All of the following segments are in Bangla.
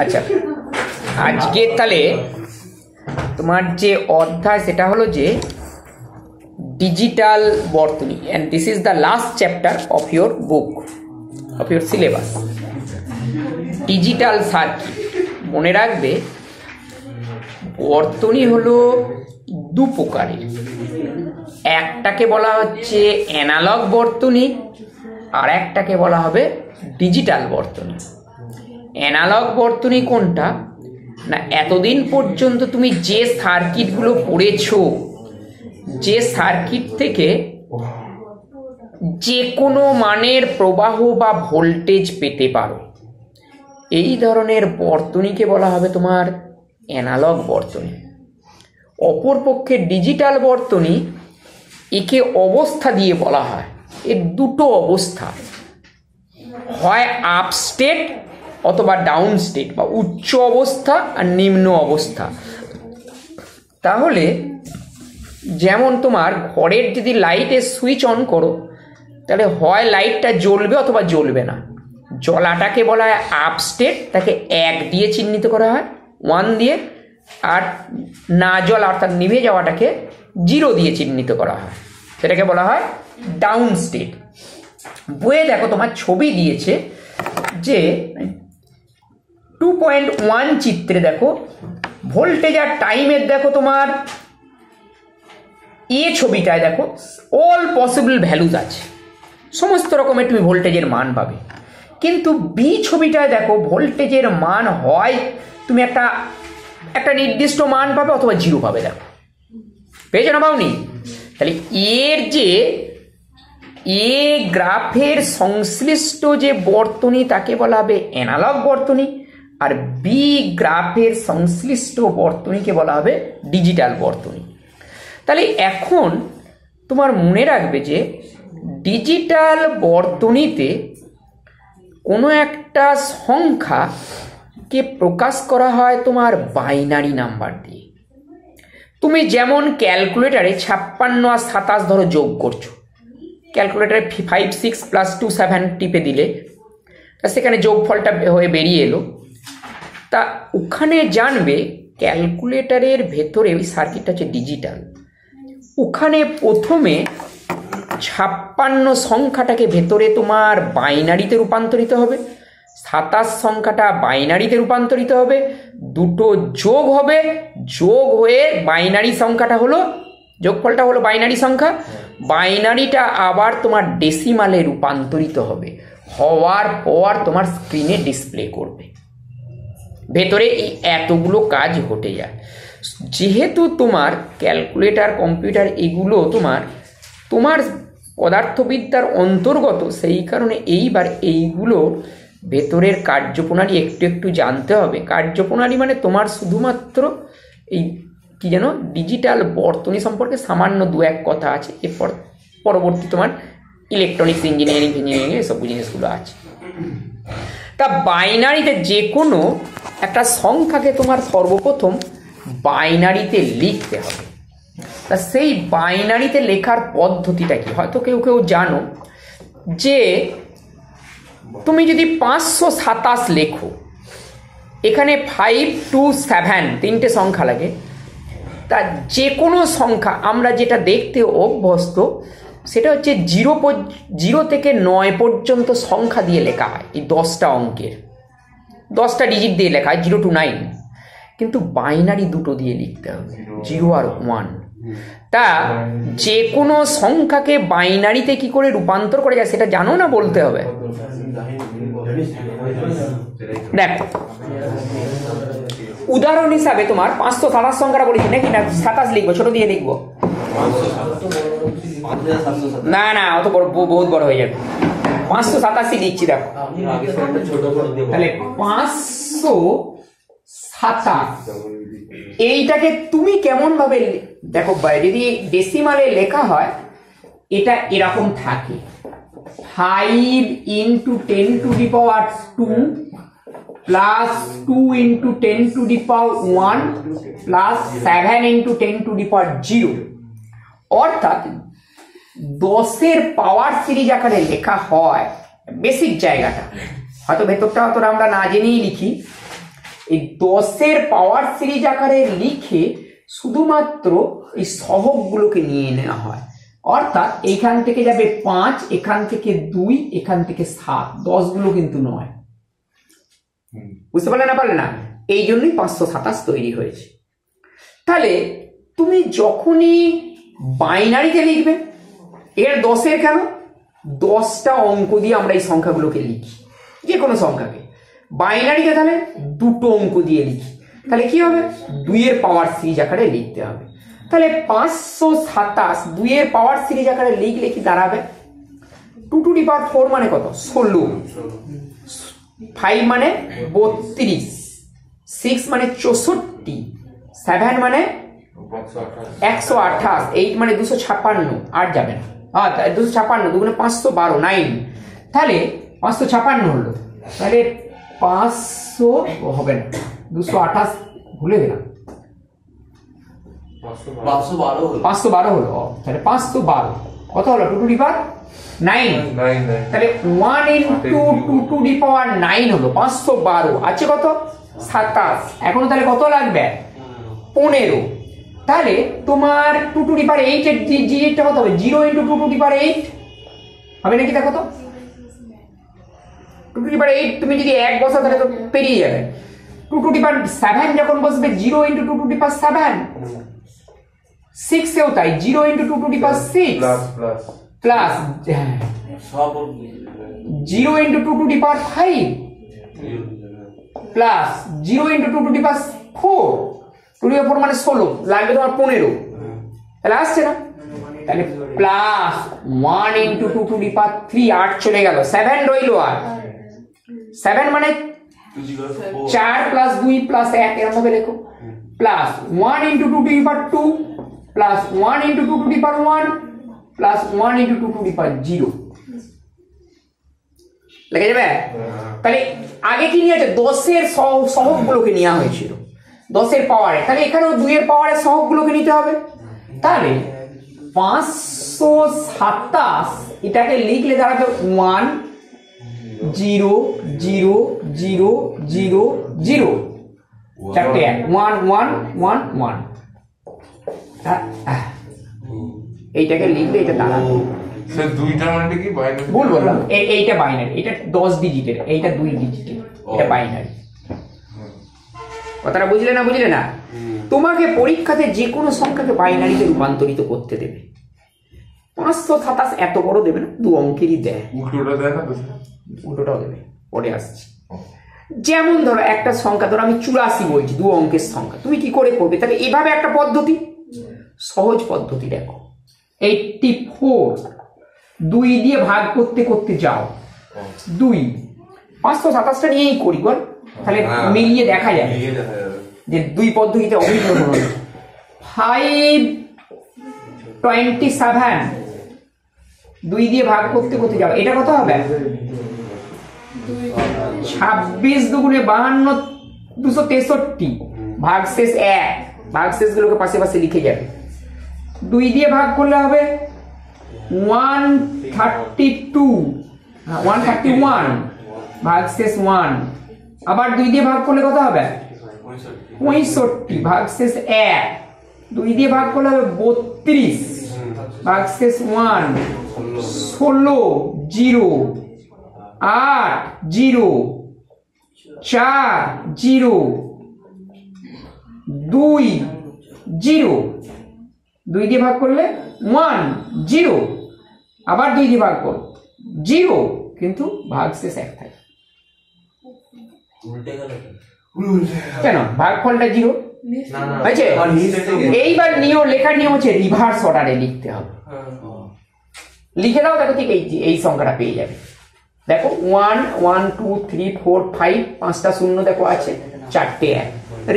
আচ্ছা। আজকে তাহলে তোমার যে অধ্যায়, সেটা হলো যে ডিজিটাল বর্তনী। And this is the last chapter of your book of your syllabus digital circuit মনে রাখবে, বর্তনী হলো দু প্রকারের। একটাকে বলা হচ্ছে অ্যানালগ বর্তনী, আর একটাকে বলা হবে ডিজিটাল বর্তনী। অ্যানালগ বর্তনী কোনটা? না, এতদিন পর্যন্ত তুমি যে সার্কিটগুলো পড়েছো যে সার্কিট থেকে যে কোনো মানের প্রবাহ বা ভোল্টেজ পেতে পারো। এই ধরনের বর্তনীকে বলা হবে তোমার অ্যানালগ বর্তনী। অপরপক্ষে ডিজিটাল বর্তনী একে অবস্থা দিয়ে বলা হয়। এর দুটো অবস্থা। হয় আপ স্টেট অথবা ডাউন স্টেট বা উচ্চ অবস্থা আর নিম্ন অবস্থা। তাহলে যেমন তোমার ঘরের যদি লাইটের সুইচ অন করো, তাহলে হয় লাইটটা জ্বলবে অথবা জ্বলবে না। জ্বলাটাকে বলা হয় আপ স্টেট তাকে এক দিয়ে চিহ্নিত করা হয় ওয়ান দিয়ে, আর না জল অর্থাৎ নিভে যাওয়াটাকে জিরো দিয়ে চিহ্নিত করা হয়। সেটাকে বলা হয় ডাউন স্টেট বইয়ে দেখো তোমার ছবি দিয়েছে যে টু পয়েন্ট ওয়ান চিত্রে দেখো ভোল্টেজ আর টাইমের দেখো তোমার, এ ছবিটায় দেখো অল পসিবল ভ্যালুজ আছে। সমস্ত রকমের তুমি ভোল্টেজের মান পাবে। কিন্তু বি ছবিটায় দেখো ভোল্টেজের মান হয়, তুমি একটা একটা নির্দিষ্ট মান পাবে অথবা জিরো পাবে দেখো। পেয়েছ না পাওনি? তাহলে এর যে, এ গ্রাফের সংশ্লিষ্ট যে বর্তনী, তাকে বলা হবে অ্যানালগ বর্তনী। আর বি গ্রাফের সংশ্লিষ্ট বর্তনীকে বলা হবে ডিজিটাল বর্তনী। তাহলে এখন তোমার মনে রাখবে যে ডিজিটাল বর্তনীতে কোনো একটা সংখ্যাকে প্রকাশ করা হয় তোমার বাইনারি নাম্বার দিয়ে। তুমি যেমন ক্যালকুলেটারে ছাপ্পান্ন আর সাতাশ ধরো যোগ করছ। ক্যালকুলেটারে five six plus two seven টিপে দিলে সেখানে যোগফলটা হয়ে বেরিয়ে এলো। তা ওখানে জানবে ক্যালকুলেটারের ভেতরে ওই সার্কিটটা হচ্ছে ডিজিটাল ওখানে প্রথমে ছাপ্পান্ন সংখ্যাটাকে ভেতরে তোমার বাইনারিতে রূপান্তরিত হবে, সাতাশ সংখ্যাটা বাইনারিতে রূপান্তরিত হবে, দুটো যোগ হবে, যোগ হয়ে বাইনারি সংখ্যাটা হলো, যোগফলটা হলো বাইনারি সংখ্যা, বাইনারিটা আবার তোমার ডেসিমালে রূপান্তরিত হবে, হওয়ার পর তোমার স্ক্রিনে ডিসপ্লে করবে। ভেতরে এই এতগুলো কাজ ঘটে যায়। যেহেতু তোমার ক্যালকুলেটার, কম্পিউটার এগুলো তোমার তোমার পদার্থবিদ্যার অন্তর্গত, সেই কারণে এইবার এইগুলোর ভেতরের কার্যপ্রণালী একটু একটু জানতে হবে। কার্যপ্রণালী মানে তোমার শুধুমাত্র এই কি যেন ডিজিটাল বর্তনী সম্পর্কে সামান্য দু এক কথা আছে। এরপর পরবর্তী তোমার ইলেকট্রনিক্স ইঞ্জিনিয়ারিং ইঞ্জিনিয়ারিং এসব জিনিসগুলো আছে। তা বাইনারিতে যে কোনো একটা সংখ্যাকে তোমার সর্বপ্রথম বাইনারিতে লিখতে হবে। তা সেই বাইনারিতে লেখার পদ্ধতিটা কি? হয়তো কেউ কেউ জানো যে তুমি যদি পাঁচশো সাতাশ লেখো, এখানে ফাইভ টু সেভেন তিনটে সংখ্যা লাগে। তা যে কোনো সংখ্যা আমরা যেটা দেখতে অভ্যস্ত সেটা হচ্ছে জিরো জিরো থেকে নয় পর্যন্ত সংখ্যা দিয়ে লেখা হয় এই দশটা অঙ্কের। দশটা ডিজিট দিয়ে লেখা হয় জিরো টু নাইন। কিন্তু বাইনারি দুটো দিয়ে লিখতে হবে জিরো। আর ওয়ান তা যে কোনো সংখ্যাকে বাইনারিতে কি করে রূপান্তর করা যায় সেটা জানো না বলতে হবে? দেখো উদাহরণ হিসাবে তোমার পাঁচশো সাতাশ সংখ্যাটা বলেছি নাকি না? সাতাশ লিখব ছোট দিয়ে লিখব। না না অত বড় বহুত বড় হয়ে যাবে। পাঁচশো সাতাশি লিখছি দেখো। তাহলে পাঁচশো সাতাশ। এইটাকে তুমি কেমন ভাবে দেখো যদি ডেসিমালে লেখা হয় এটা এরকম থাকে। Five into ten to the power two plus two into ten to the power one plus seven into ten to the power zero অর্থাৎ দশের পাওয়ার সিরিজ আকারে লেখা হয়। বেসিক জায়গাটা। হয়তো ভেতরটা হয়তো আমরা না জেনেই লিখি। এই দশের পাওয়ার সিরিজ আকারে লিখে শুধুমাত্র এই সহগগুলোকে নিয়ে নেওয়া হয়। অর্থাৎ এইখান থেকে যাবে পাঁচ, এখান থেকে দুই, এখান থেকে সাত। দশগুলো কিন্তু নয়। বুঝতে পারলে না পারলে না? এই জন্যই পাঁচশো সাতাশ তৈরি হয়েছে। তাহলে তুমি যখনই বাইনারিতে লিখবে এর দশের কেন? দশটা অঙ্ক দিয়ে আমরা এই সংখ্যাগুলোকে লিখি। যে কোনো সংখ্যাকে। বাইনারিতে তাহলে দুটো অঙ্ক দিয়ে লিখি। তাহলে কি হবে? দুইয়ের পাওয়ার সিরিজ আকারে লিখতে হবে। তাহলে পাঁচশো সাতাশ দুইয়ের পাওয়ার সিরিজ আকারে লিখলে কি দাঁড়াবে? Two to the power four মানে কত? ষোলো। ফাইভ মানে বত্রিশ। সিক্স মানে চৌষট্টি। সেভেন মানে একশো আঠাশ। এইট মানে দুশো ছাপ্পান্ন। আর যাবে না। আর দুশো ছাপ্পান্ন দুগুণে পাঁচশো বারো নাইন তাহলে পাঁচশো ছাপ্পান্ন হলো। তাহলে পাঁচশো হবে না দুশো আঠাশ ভুলে গেলাম। পাঁচশো বারো। হলো। তাহলে পাঁচশো বারো। কত হলো? Two to the power nine তাহলে one into two to the power nine হলো পাঁচশো বারো। আছে কত? সাতাশ। এখন তাহলে কত লাগবে? পনেরো। তাহলে তোমার two to the power eight জি এইটটা কত হবে? Zero into two to the power eight হবে নাকি দেখো তো? Two to the power eight তুমি যদি এক বসা তাহলে তো পেরিয়ে যাবে। Two to the power seven যখন বসবে zero into two to the power seven সিক্সেও তাই zero into two to the power six plus plus plus হ্যাঁ। Zero into two to the power five plus zero into two to the power four two the four মানে ষোলো লাগবে তোমার পনেরো। তাহলে আসছে না? তাহলে plus one into two to the power three আট চলে গেল। সেভেন রইল আর। সেভেন মানে চার প্লাস দুই প্লাস এক এরকম ভাবে লেখো। Plus one into two to the power two plus one into two to the power one plus one into two to the power zero লেগে যাবে? তাহলে আগে কি নিয়ে আছে দশের সহ- সহগগুলোকে নেওয়া হয়েছিল। দশের পাওয়ারে তাহলে এখানেও দুইয়ের পাওয়ারে সহগগুলোকে নিতে হবে। তাহলে পাঁচশো সাতাশ এটাকে লিখলে দাঁড়াবে one zero zero zero zero zero চারটে এক। ওয়ান ওয়ান ওয়ান ওয়ান এইটাকে লিখলে এটা দাঁড়াবে। সে দুইটা মানে কি বাইরে ভুল বললাম। এইটা বাইনারি এটা দশ ডিজিটের এইটা দুই ডিজিটের এটা বাইনারি কথাটা বুঝলে না বুঝলে না? তোমাকে পরীক্ষাতে যে কোনো সংখ্যাকে বাইনারিতে রূপান্তরিত করতে দেবে। পাঁচশো সাতাশ এত বড় দেবে না দু অঙ্কেরই দেয়। উল্টোটা দেয় না উল্টোটাও দেবে পরে আসছি। যেমন ধরো একটা সংখ্যা ধরো আমি চুরাশি বলছি দু অঙ্কের সংখ্যা তুমি কি করে করবে? তাহলে এভাবে একটা পদ্ধতি? সহজ পদ্ধতি দেখো। এইটটি ফোর দুই দিয়ে ভাগ করতে করতে যাও। দুই। পাঁচশো সাতাশটা নিয়েই করি বল। তাহলে হ্যাঁ। মিলিয়ে দেখা যাবে মিলিয়ে দেখা যাবে যে দুই পদ্ধতিতে অভিন্ন হলো ফাইভ টোয়েন্টি সেভেন দুই দিয়ে ভাগ করতে করতে যাও। এটা কত হবে? ছাব্বিশ দুগুণে বাহান্ন দুশো তেষট্টি। ভাগ শেষ এক। ভাগ শেষ গুলোকে পাশে পাশে লিখে যাবে। দুই দিয়ে ভাগ করলে হবে one thirty two one thirty one ভাগ শেষ ওয়ান আবার দুই দিয়ে ভাগ করলে কত হবে? পঁয়ষট্টি। ভাগ শেষ এক। দুই দিয়ে ভাগ করলে হবে বত্রিশ। ভাগ শেষ ওয়ান। ষোলো, জিরো। আট, জিরো। চার, জিরো। দুই জিরো। দুই দিয়ে ভাগ করলে ওয়ান, জিরো। আবার দুই দিয়ে ভাগ কর। জিরো, কিন্তু ভাগ শেষ এক থাকে। উল্টে গেল কেন ভাগফলটা জিরো না না হয়েছে এইবার নিয়ম লেখার নিয়ম হচ্ছে রিভার্স অর্ডারে লিখতে হবে। লিখে দাও দেখো ঠিক এই এই সংখ্যাটা পেয়ে যাবে। দেখো one one two three four five পাঁচটা শূন্য দেখো আছে চারটে এক।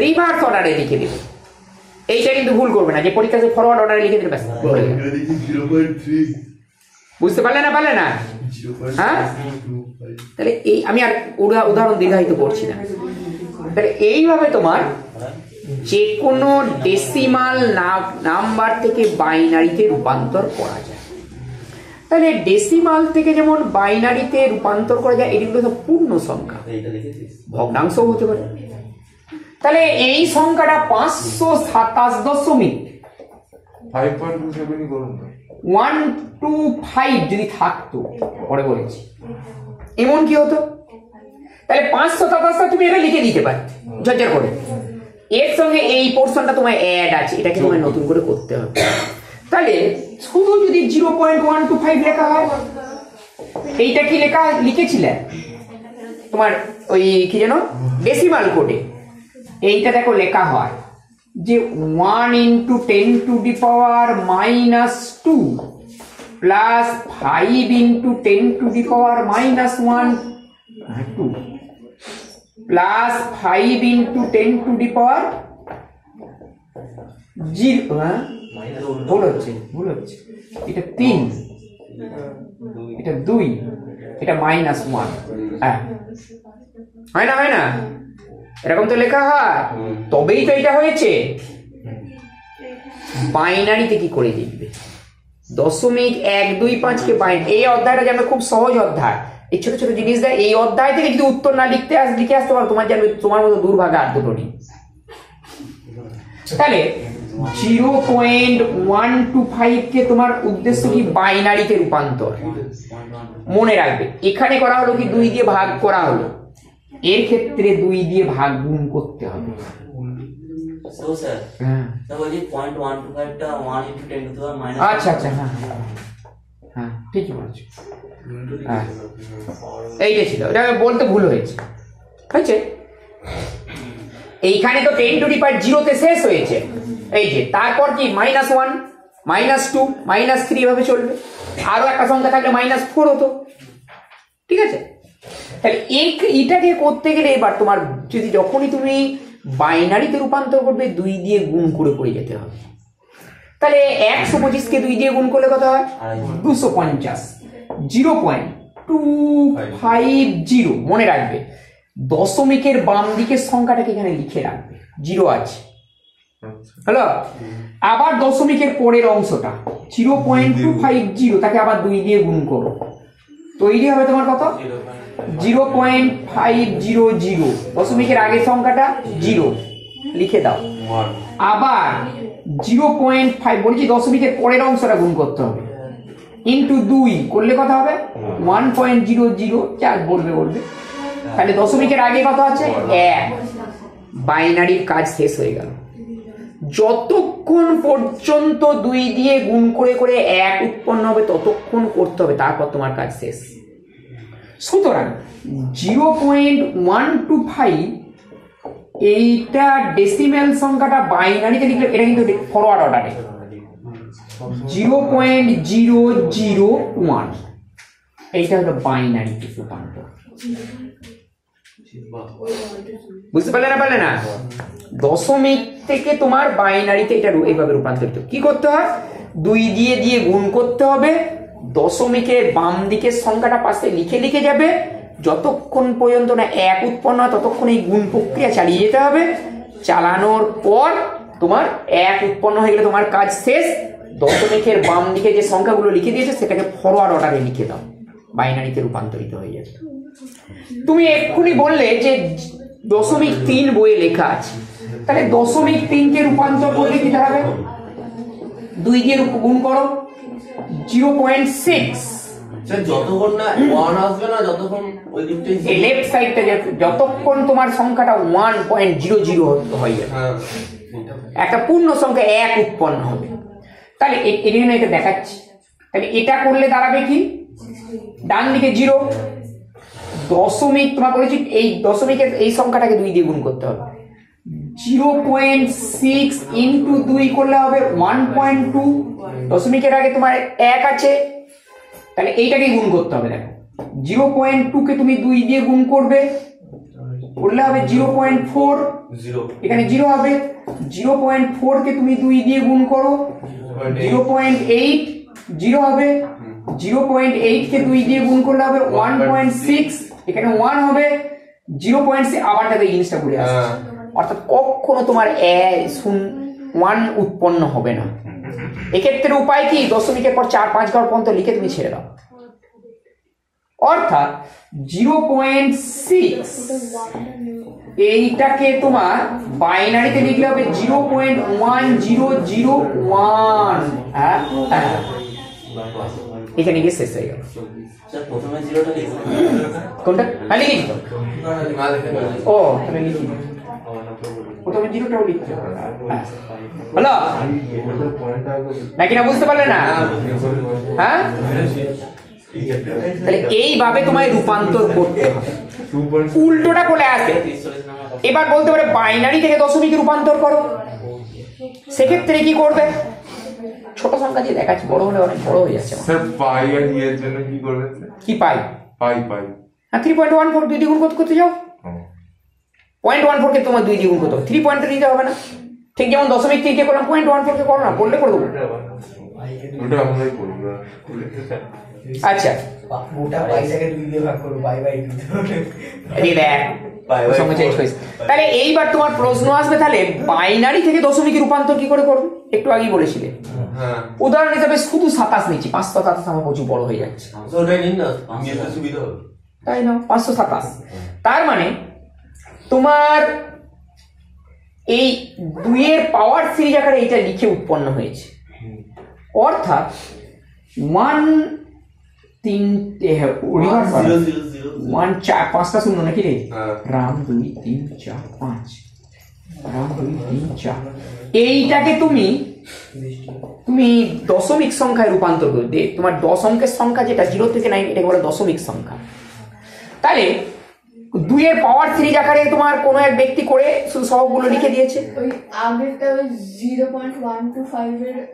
রিভার্স অর্ডারে লিখে দেবে। এইটা কিন্তু ভুল করবে না যে পরীক্ষাতে ফরওয়ার্ড অর্ডারে লিখে দেবে ব্যাস, বুঝতে পারলে না পারলে না? হ্যাঁ? তাহলে এই, আমি আর উদা- উদাহরণ দীর্ঘায়িত করছি না। তাহলে এইভাবে তোমার যে কোনো ডেসিমাল নাম্বার থেকে বাইনারিতে রূপান্তর করা যায়। তাহলে ডেসিমাল থেকে যেমন বাইনারিতে রূপান্তর করা যায় এগুলো সব পূর্ণ সংখ্যা। ভগ্নাংশও হতে পারে। তাহলে এই সংখ্যাটা পাঁচশো সাতাশ দশমিক। ফাইভ পয়েন্ট টু সেভেনই করুন। ওয়ান টু ফাইভ যদি থাকতো পরে বলেছি। এমন কি হতো? তাহলে পাঁচশো সাতাশটা তুমি এটা লিখে দিতে পারতে ঝরঝর করে। এর সঙ্গে এই পোর্শনটা তোমার অ্যাড আছে এটাকে তোমায় নতুন করে করতে হবে। তাহলে শুধু যদি zero point one two five লেখা হয় এইটা কি লেখা লিখেছিলে? তোমার ওই কি যেন? ডেসিমাল কোডে এইটা দেখো লেখা হয়। যে one into ten to the power minus two plus five into ten to the power minus one two plus five into ten to the power zero হ্যাঁ ভুল হচ্ছে ভুল হচ্ছে। এটা তিন, এটা দুই, এটা মাইনাস ওয়ান হ্যাঁ। হয় না হয় না? এরকম তো লেখা হয়। তবেই তো এটা হয়েছে। বাইনারিতে কি করে লিখবে? দশমিক এক দুই পাঁচকে বাইন এই অধ্যায়টা যেন খুব সহজ অধ্যায়। এই ছোট ছোট জিনিস দেয়। এই অধ্যায় থেকে যদি উত্তর না লিখতে আস লিখে আসতে পারো তোমার যেন তোমার মতো দুর্ভাগা আর দুটো নেই। তাহলে zero point one two five কে তোমার উদ্দেশ্য কি? বাইনারিতে রূপান্তর। মনে রাখবে। এখানে করা হলো কি? দুই দিয়ে ভাগ করা হলো। এর ক্ষেত্রে দুই দিয়ে ভাগ গুণ করতে হবে। স্যার হ্যাঁ। আচ্ছা আচ্ছা হ্যাঁ হ্যাঁ, হ্যাঁ ঠিকই বলছো। হ্যাঁ। এইটা ছিল এটা বলতে ভুল হয়েছে। হয়েছে? এইখানে তো টেন টু ডিপার জিরোতে শেষ হয়েছে। এই যে তারপর কি? Minus one minus two minus three এভাবে চলবে। আরও একটা সংখ্যা থাকলে মাইনাস ফোর হতো। ঠিক আছে? তাহলে এই- এটাকে করতে গেলে এবার তোমার যদি যখনই তুমি বাইনারিতে রূপান্তর করবে দুই দিয়ে গুণ করে করে যেতে হবে। তাহলে একশো পঁচিশকে দুই দিয়ে গুণ করলে কত হয়? দুশো পঞ্চাশ। Zero point two five. Zero. মনে রাখবে দশমিকের বাম দিকের সংখ্যাটাকে এখানে লিখে রাখবে। জিরো আছে। হ্যালো আবার দশমিকের পরের অংশটা। Zero point two five zero তাকে আবার দুই দিয়ে গুণ করো। তৈরি হবে তোমার কত? Zero point five zero zero. দশমিকের আগের সংখ্যাটা জিরো। লিখে দাও। আবার জিরো পয়েন্ট ফাইভ বলছি দশমিকের পরের অংশটা গুণ করতে হবে। ইন্টু দুই করলে কত হবে? ওয়ান পয়েন্ট জিরো জিরো চার বলবে বলবে। তাহলে দশমিকের আগে কত আছে? এক। বাইনারির কাজ শেষ হয়ে গেল। যতক্ষণ পর্যন্ত দুই দিয়ে গুণ করে করে এক উৎপন্ন হবে ততক্ষণ করতে হবে তারপর তোমার কাজ শেষ। সুতরাং zero point one two five এইটা ডেসিমেল সংখ্যাটা বাইনারিতে লিখলে এটা কিন্তু ফরওয়ার্ড অর্ডারে zero point zero zero one এইটা হলো বাইনারি রূপান্তর। বুঝতে পারলে না পারলে না? দশমিক থেকে তোমার বাইনারিতে এটা এইভাবে রূপান্তরিত। কি করতে হয়? দুই দিয়ে দিয়ে গুণ করতে হবে। দশমিকের বাম দিকের সংখ্যাটা পাশে লিখে লিখে যাবে। যতক্ষণ পর্যন্ত না এক উৎপন্ন হয়, ততক্ষণ এই গুণ প্রক্রিয়া চালিয়ে যেতে হবে। চালানোর পর তোমার এক উৎপন্ন হয়ে গেলে তোমার কাজ শেষ। দশমিকের বাম দিকে যে সংখ্যাগুলো লিখে দিয়েছে, সেটাকে ফরওয়ার্ড অর্ডারে লিখে দাও। বাইনারিতে রূপান্তরিত হয়ে যাবে। তুমি এক্ষুনি বললে যে দশমিক তিন বইয়ে লেখা আছে। তাহলে দশমিক তিনকে রূপান্তর করলে কি দাঁড়াবে দুই দিয়ে গুণ করো। Zero point six. যতক্ষণ না ওয়ান আসবে না যতক্ষণ ওই লেফট সাইডটা যতক্ষণ তোমার সংখ্যাটা ওয়ান পয়েন্ট জিরো জিরো হয়ে যাবে। একটা পূর্ণ সংখ্যা এক উৎপন্ন হবে। তাহলে জন্য এটা দেখাচ্ছি। তাহলে এটা করলে দাঁড়াবে কি? ডান দিকে জিরো দশমিক তোমার বলেছি এই দশমিকের এই সংখ্যাটাকে দুই দিয়ে গুণ করতে হবে। জিরো পয়েন্ট সিক্স ইন্টু দুই করলে হবে ওয়ান পয়েন্ট টু দশমিকের আগে তোমার এক আছে তাহলে এইটাকে গুণ করতে হবে দেখো। জিরো পয়েন্ট টুকে তুমি দুই দিয়ে গুণ করবে করলে হবে জিরো পয়েন্ট ফোর এখানে জিরো হবে জিরো পয়েন্ট ফোর কে তুমি দুই দিয়ে গুণ করো জিরো পয়েন্ট এইট জিরো হবে জিরো পয়েন্ট এইট কে দুই দিয়ে গুণ করলে হবে ওয়ান পয়েন্ট সিক্স এখানে ওয়ান হবে জিরো পয়েন্ট আবার তাদের জিনিসটা ঘুরে আসছে। হ্যাঁ। অর্থাৎ কখনো তোমার এ শূন্য ওয়ান উৎপন্ন হবে না। এক্ষেত্রে উপায় কি? দশমিকের পর চার পাঁচ ঘর পর্যন্ত লিখে তুমি ছেড়ে দাও। অর্থাৎ জিরো পয়েন্ট সিক্স, এইটাকে তোমার বাইনারিতে লিখলে হবে zero point one zero zero one. হ্যাঁ? হ্যাঁ। এখানে গিয়ে শেষ হয়ে গেল। কোনটা? হ্যাঁ লিখে ও, তাহলে লিখি প্রথমে জিরোটাও লিখতে হবে হ্যাঁ। হলো নাকি না বুঝতে পারলে না? হ্যাঁ? তাহলে এইভাবে তোমায় রূপান্তর করতে হবে। উল্টোটা বলে আসবে এবার বলতে পারে বাইনারি থেকে দশমিক রূপান্তর করো। সেক্ষেত্রে কি করবে? ছোট সংখ্যা দিয়ে দেখাচ্ছি বড় হলে অনেক বড় হয়ে যাচ্ছে। স্যার পাই আর ইয়ের জন্য কি স্যার কি পাই? পাই পাই। হ্যাঁ থ্রি পয়েন্ট ওয়ান ফোর দুই দ্বিগুণ করতে যাও। পয়েন্ট ওয়ান ফোরকে তোমার দুই দ্বিগুণ করতে হবে। থ্রি পয়েন্টে দিতে হবে না। ঠিক যেমন দশমিক তিনকে করলাম পয়েন্ট ওয়ান ফোরকে করো না করলে করে দেবো। করব আচ্ছা। তাহলে এইবার তোমার প্রশ্ন আসবে তাহলে বাইনারি থেকে দশমিক রূপান্তর কি করে করবে? একটু আগেই বলেছিলে। হ্যাঁ। উদাহরণ হিসাবে শুধু সাতাশ নিচ্ছি পাঁচশো সাতাশ আমার প্রচুর বড় হয়ে যাচ্ছে। তাই না পাঁচশো সাতাশ। তার মানে তোমার এই দুইয়ের পাওয়ার সিরিজ আকারে এটা লিখে উৎপন্ন হয়েছে। অর্থাৎ ওয়ান তিনটে ওয়ান চার পাঁচটা শূন্য নাকি রে? হ্যাঁ। রাম দুই তিন চার পাঁচ। রাম দুই তিন চার। এইটাকে তুমি তুমি দশমিক সংখ্যায় রূপান্তর করে দে। তোমার দশ অঙ্কের সংখ্যা যেটা জিরো থেকে নাইন এটাকে বলে দশমিক সংখ্যা। তাহলে দুইয়ের পাওয়ার সিরিজ আকারে তোমার কোনো এক ব্যক্তি করে শুধু সবগুলো লিখে দিয়েছে। ওই আগেরটা ওই জিরো পয়েন্ট ওয়ান টু ফাইভের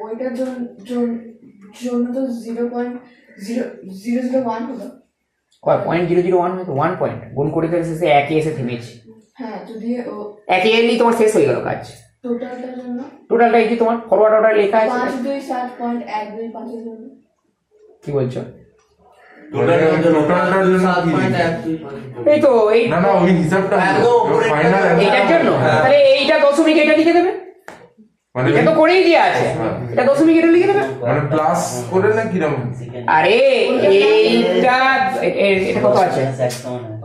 ওইটার জন- জন- জন্য তো zero point zero zero zero one হলো। কয়? পয়েন্ট জিরো জিরো ওয়ান হয়তো ওয়ান পয়েন্ট গুণ করে করে শেষে একে এসে থেমেছে। হ্যাঁ যদি ও একে এলেই তোমার শেষ হয়ে গেল কাজ। টোটালটার জন্য? টোটালটা এই যে তোমার? ফরওয়ার্ড অর্ডার লেখা আছে? পাঁচ দুই সাত পয়েন্ট এক দুই পাঁচের জন্য। কি বলছো? এই তো এই না না ওই হিসাবটা ফাইনাল একটা- জন্য? তাহলে এইটা দশমিক এটা লিখে দেবে? মানে এটা তো করেই দিয়ে আছে। এটা দশমিক এটা লিখে দেবে? মানে প্লাস করে না কীরকম? আরে এইটা এ- এ- এটা কত আছে?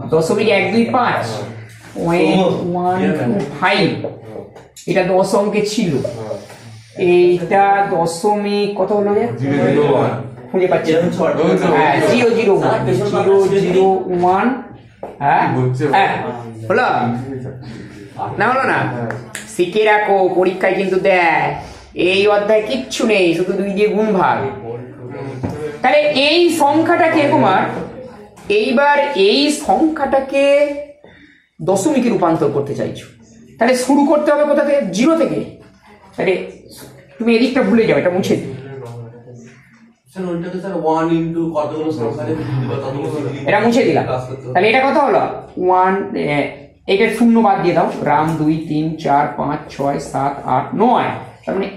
দশমিক এক দুই পাঁচ। ফাইভ এটা দশ অঙ্কে ছিল। এইটা দশমিক কত হলো খুঁজে পাচ্ছি। হ্যাঁ zero zero one zero zero one হ্যাঁ কি হ্যাঁ হলো? না হলো না? শিখে রাখো পরীক্ষায় কিন্তু দেয়। এই অধ্যায় কিচ্ছু নেই শুধু দুই দিয়ে গুণ ভাগ। তাহলে এই সংখ্যাটাকে তোমার? এইবার এই সংখ্যাটাকে দশমিকে রূপান্তর করতে চাইছো। তাহলে শুরু করতে হবে কোথা থেকে? জিরো থেকে। তাহলে তুমি এদিকটা ভুলে যাও এটা মুছে দিও। স্যার ওইটাকে স্যার ওয়ান ইন্টু কতগুলো এটা মুছে দিলাম। তাহলে এটা কত হলো? ওয়ান এটা শূন্য বাদ দিয়ে দাও। রাম দুই তিন চার পাঁচ ছয় সাত আট নয়। তার মানে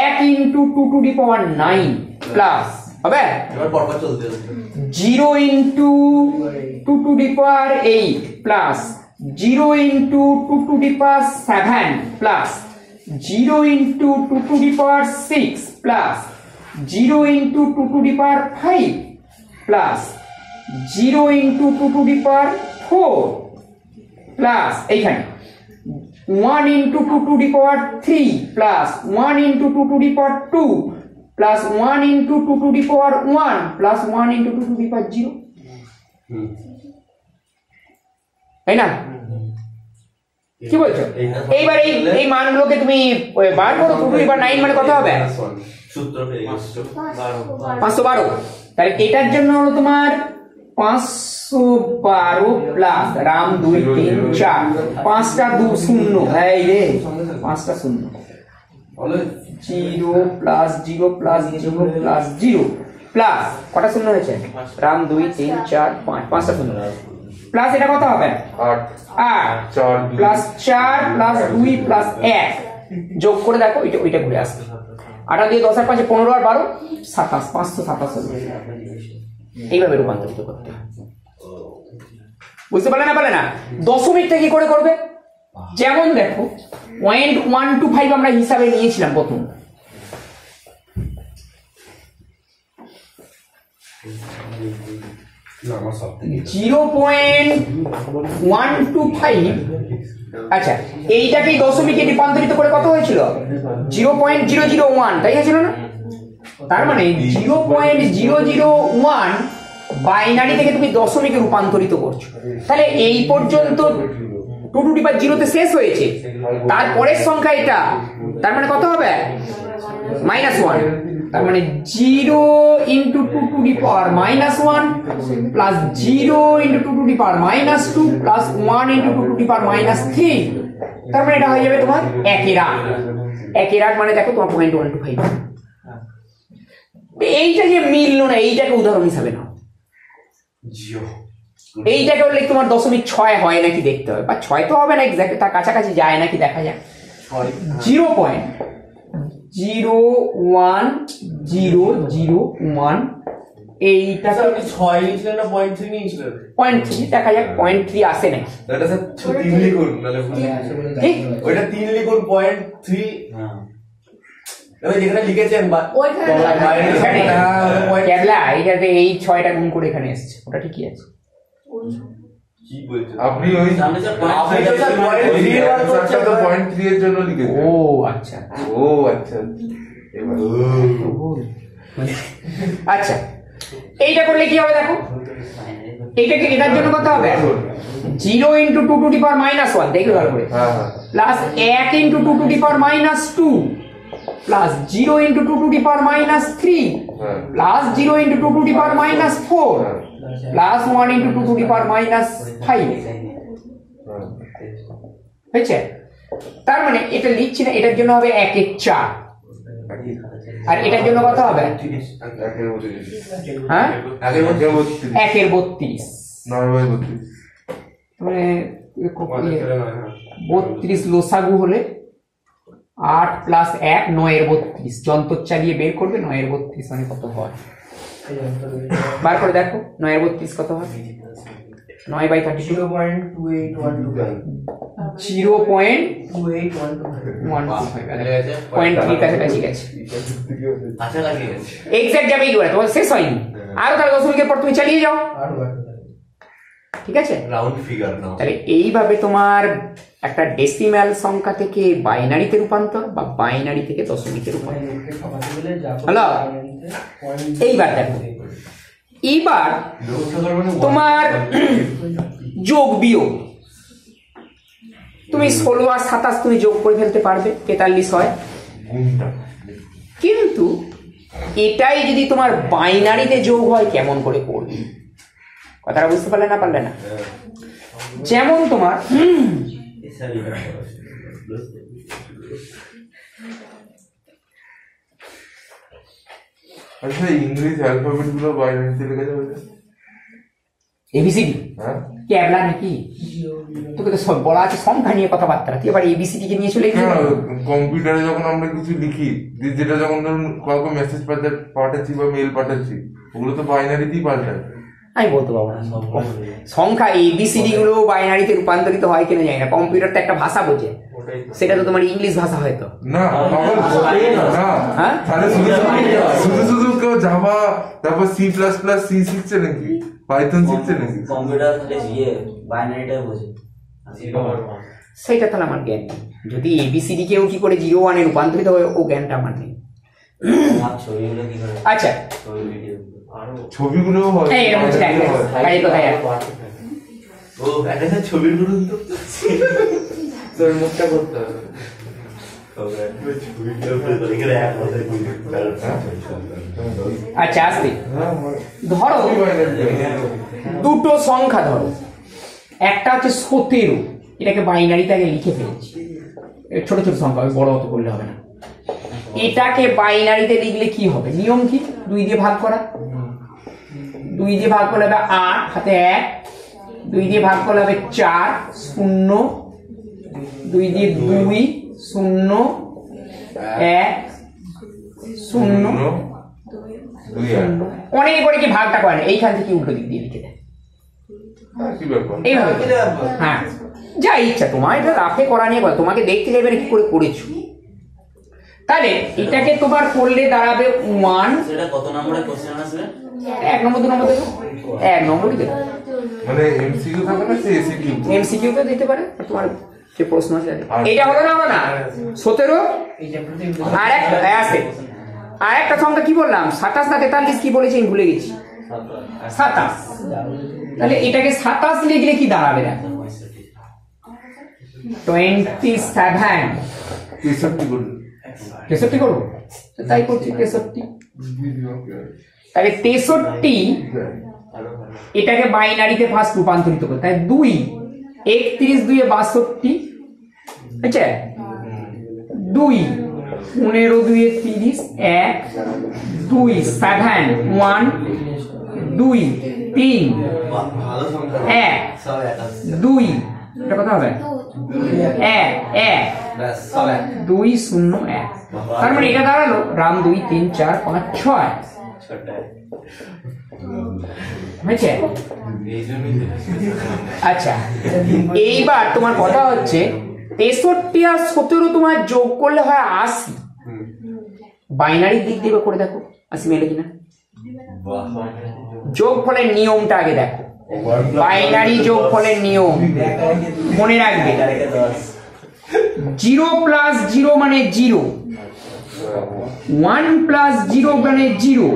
এক into two to the power nine plus হবে? Zero into two to the power eight plus zero into two to the power seven plus zero into two to the power six plus zero into two to the power five plus zero into two to the power four plus এইখানে। One into two to the power three plus one into two to the power two plus one into two to the power one plus one into two to the power zero. তাই না? কি বলছো? এইবার এই এই মানগুলোকে তুমি বার করো two to the power nine মানে কত হবে? সূত্র পেয়ে গেছো পাঁচশো বারো। তাহলে এটার জন্য হলো তোমার পাঁচশো বারো প্লাস রাম দুই তিন চার। পাঁচটা দু শূন্য। এই রে পাঁচটা শূন্য। Zero plus zero plus zero plus zero plus কটা শূন্য হয়েছে? রাম দুই তিন চার পাঁচ পাঁচটা শূন্য। প্লাস এটা কত হবে? আট। আট। প্লাস চার প্লাস দুই প্লাস এক। যোগ করে দেখো ওইটা ওইটা ঘুরে আসবে। আটা দিয়ে দশ আর পাঁচে পনেরো আর বারো, সাতাশ, পাঁচশো সাতাশ এইভাবে রূপান্তরিত করতে। বুঝতে পারলে না পারলে না? দশমিকটা কি করে করবে? যেমন দেখো পয়েন্ট ওয়ান টু ফাইভ আমরা হিসাবে নিয়েছিলাম প্রথম। সব থেকে zero point one two five. আচ্ছা এইটাকে দশমিকে রূপান্তরিত করে কত হয়েছিল? Zero point zero zero one, তাই হয়েছিল না? তার মানে zero point zero zero one binary থেকে তুমি দশমিকে রূপান্তরিত করছ। তাহলে এই পর্যন্ত টু টু ডিপার জিরোতে শেষ হয়েছে। তারপরের সংখ্যা এটা। তার মানে কত হবে? Minus one. তার মানে zero into two to the power minus one plus zero into two to the power minus two plus one into two to the power minus three তার মানে এটা হয়ে যাবে তোমার একের আট। একের আট মানে দেখো তোমার পয়েন্ট ওয়ান টু ফাইভ এইটা যে মিললো না এইটাকে উদাহরণ হিসাবে নাও। এইটাকে বললে তোমার দশমিক ছয় হয় নাকি দেখতে হবে? বা ছয় তো হবে না এক্স্যাক্ট তার কাছাকাছি যায় নাকি দেখা যায় zero point zero one zero zero one. Sir আপনি ছয় নিয়েছিলেন না পয়েন্ট থ্রি নিয়েছিলেন পয়েন্ট থ্রি দেখা যাক পয়েন্ট থ্রি আসে নাকি। ওটা স্যার তিন লিখুন নাহলে ভুল ঠিক ওইটা তিন লিখুন পয়েন্ট থ্রি যেখানে লিখেছেন? হ্যাঁ, ক্যাবলা এইটাতে এই ছয়টা গুণ করে এখানে এসছে ওটা ঠিকই আছে। আপনি ওই পয়েন্ট থ্রি এর জন্য ও আচ্ছা। ও আচ্ছা। আচ্ছা। এইটা করলে কি হবে দেখো? এইটাকে এটার জন্য কত হবে? Zero into two to the power minus one দেখবে ভালো করে। হ্যাঁ হ্যাঁ। প্লাস এক into two to the power minus two plus zero into two to the power minus three হ্যাঁ। Plus zero into two to the power minus four হ্যাঁ। Plus one into two to the power minus five হ্যাঁ হয়েছে? তার মানে এটা লিখছি না, এটার জন্য হবে এক এক চার। আর এটার জন্য কত হবে? হ্যাঁ? একের বত্রিশ। মানে বত্রিশ লোসাগু হলে আট প্লাস এক, নয়ের বত্রিশ। যন্ত্র চালিয়ে বের করবে, নয়ের বত্রিশ মানে কত হয়? বার করে দেখো নয়ের বত্রিশ কত হয়? নয় by thirty zero point two eight one two zero point two eight one two one point three কাছাকাছি গেছে আচ্ছা লাগিয়ে গেছে। এক্সাক্ট যাবে এইবার তোমার শেষ হয়নি। আরও তাহলে দশমিকের পর তুমি চালিয়ে যাও। ঠিক আছে? রাউন্ড ফিগার নাও। তাহলে এইভাবে তোমার একটা ডেসিম্যাল সংখ্যা থেকে বাইনারিতে রূপান্তর বা বাইনারি থেকে দশমিকে রূপান্তর। হ্যালো? এইবার দেখো। এইবার তোমার যোগ বিয়োগ। তুমি ষোলো আর সাতাশ তুমি যোগ করে ফেলতে পারবে, তেতাল্লিশ হয়। কিন্তু এটাই যদি তোমার বাইনারিতে যোগ হয়, কেমন করে করবে? কথাটা বুঝতে পারলে না পারলে না? যেমন তোমার আচ্ছা ইংলিশ অ্যালফাবেটগুলো বাইনারিতে লেখা যাবে এবিসিডি হ্যাঁ? ক্যাবলা নাকি? তোকে তো সব বলা আছে সংখ্যা নিয়ে কথাবার্তা। তুই আবার এবিসিডি কে নিয়ে চলে গেছিস হ্যাঁ, কম্পিউটারে যখন আমরা কিছু লিখি যেটা যখন ধরুন কাউকে মেসেজ পাঠাচ্ছি বা মেল পাঠাচ্ছি ওগুলো তো বাইনারিতেই পাঠায় আমি বলতে পারব না। সংখ্যা এবিসিডি গুলো বাইনারিতে রূপান্তরিত হয় কিনা জানি না। কম্পিউটার তো একটা ভাষা বোঝে। সেটা তো তোমার ইংলিশ ভাষা হয়তো। না হ্যাঁ? তাহলে শুধু শুধু শুধু কেউ জাভা তারপর সি প্লাস প্লাস সি শিখছে নাকি? পাইথন শিখছে নাকি? কম্পিউটার ইয়ে বাইনারিটাই বোঝে। সেইটা তাহলে আমার জ্ঞান নেই। যদি এবিসিডি কেও কি করে জিরো ওয়ানে রূপান্তরিত হয় ও জ্ঞানটা আমার নেই। ছবিগুলো আচ্ছা। ছবি ভিডিও ছবিগুলো তোর মুখটা করতে হবে। আচ্ছা আসতে। ধরো, দুটো সংখ্যা ধরো। একটা হচ্ছে সতেরো। এটাকে বাইনারিতে আগে লিখে ফেলেছি। ছোট ছোট সংখ্যা বড় অত করলে হবে না। এটাকে বাইনারিতে লিখলে কি হবে? নিয়ম কি? দুই দিয়ে ভাগ করা। দুই দিয়ে ভাগ করলে হবে আট, হাতে এক। দুই দিয়ে ভাগ করলে হবে চার, শূন্য দুই দিয়ে দুই শূন্য এক শূন্য অনেকে করে কি ভাগটা করে এইখান থেকে উল্টো দিক দিয়ে লিখে দেয় হ্যাঁ, এইভাবে হ্যাঁ যা ইচ্ছা তোমার এটা রাফে করা নিয়ে কথা তোমাকে দেখতে যাবে কি করে করেছ। তাহলে এটাকে তোমার করলে দাঁড়াবে ওয়ান। সেটা কত নম্বরের কোশ্চেন আসবে? এক নম্বর দু নম্বর দেবো এক নম্বরই দেবো মানে এমসিকিউ থাকে না এসিকিউ এমসিকিউ তো দিতে পারে তোমার যে প্রশ্ন আছে? এটা হলো না হলো না? সতেরো? আর এক আছে। আর একটা সংখ্যা কি বললাম? সাতাশ না তেতাল্লিশ কি বলেছি? আমি ভুলে গেছি। সাতাশ। তাহলে এটাকে সাতাশ লিখলে কি দাঁড়াবে না? Twenty seven. তেষট্টি করলে তেষট্টি করব তাই করছি তেষট্টি। তাহলে তেষট্টি এটাকে বাইনারিতে ফার্স্ট রূপান্তরিত করতে তাই দুই একত্রিশ দুইয়ে বাষট্টি আচ্ছা? দুই, পনেরো দুইয়ে তিরিশ, এক, দুই সেভেন ওয়ান দুই, তিন, এক, দুই, এটা কথা হবে? এক এক, দুই শূন্য এক। তার মানে এটা দাঁড়াল, রাম দুই, তিন, চার, পাঁচ, ছয়। জন্যই আচ্ছা এইবার তোমার কথা হচ্ছে, তেষট্টি আর সতেরো তোমার যোগ করলে হয় আশি। বাইনারি দিক দিয়ে করে দেখো, আশি মেলে কিনা? যোগ ফলের নিয়মটা আগে দেখো। বাইনারি যোগ ফলের নিয়ম, মনে রাখবে। রেখে জিরো প্লাস জিরো মানে জিরো। ওয়ান প্লাস জিরো মানে জিরো।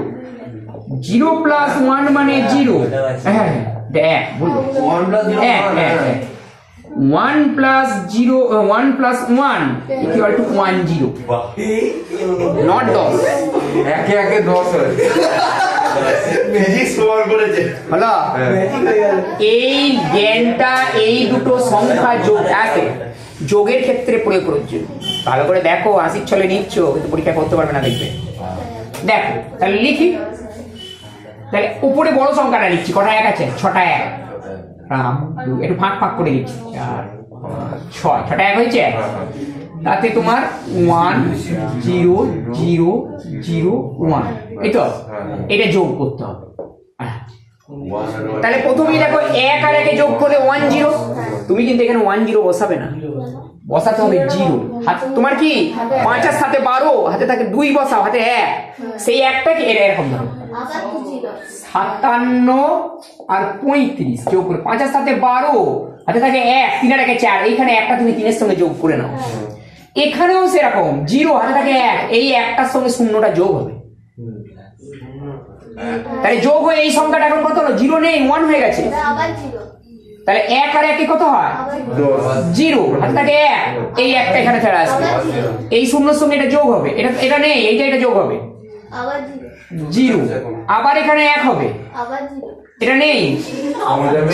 জিরো প্লাস ওয়ান মানে জিরো হ্যাঁ হ্যাঁ এক ওয়ান প্লাস জিরো এক এক এক one plus one equal to one zero not দশ একে একে দশ হয়। এই জ্ঞানটা এই দুটো সংখ্যা যোগ আছে। যোগের ক্ষেত্রে প্রয়োগ করছে। ভালো করে দেখো আশির ছলে নিচ্ছ কিন্তু পরীক্ষা করতে পারবে না দেখবে। দেখো তাহলে লিখি। তাহলে উপরে বড় সংখ্যাটা লিখছি কটা এক আছে? ছটা এক। রাম দুই একটু ফাঁক ফাঁক করে লিখছি চার ছয় ছটা এক হয়েছে? তাতে তোমার one zero zero zero one এই তো? এটা যোগ করতে হবে। হ্যাঁ। তাহলে প্রথমেই দেখো এক আর একে যোগ করলে ওয়ান জিরো তুমি কিন্তু এখানে ওয়ান জিরো বসাবে না। বসাতে হবে জিরো হাত তোমার কি? পাঁচের সাথে বারো হাতে থাকে দুই বসাও হাতে এক। সেই একটাকে এর এরকম ধরো। সাতান্ন আর পঁয়ত্রিশ যোগ করে পাঁচের সাথে বারো। হাতে থাকে এক তিনের একে চার। এইখানে একটা তুমি তিনের সঙ্গে যোগ করে নাও। এখানেও সেরকম, জিরো, হাতে থাকে এক। এই একটার সঙ্গে শূন্যটা যোগ হবে। তাহলে যোগ হয়ে এই সংখ্যাটা এখন কত হলো? জিরো নেই ওয়ান হয়ে গেছে। তাহলে এক আর একে কত হয়? জিরো। হাতে থাকে এক। এই একটা এখানে চলে আসবে এই শূন্যর সঙ্গে এটা যোগ হবে। এটা এটা নেই, এইটা, এটা যোগ হবে। আবার জিরো। আবার এখানে এক হবে। এটা নেই।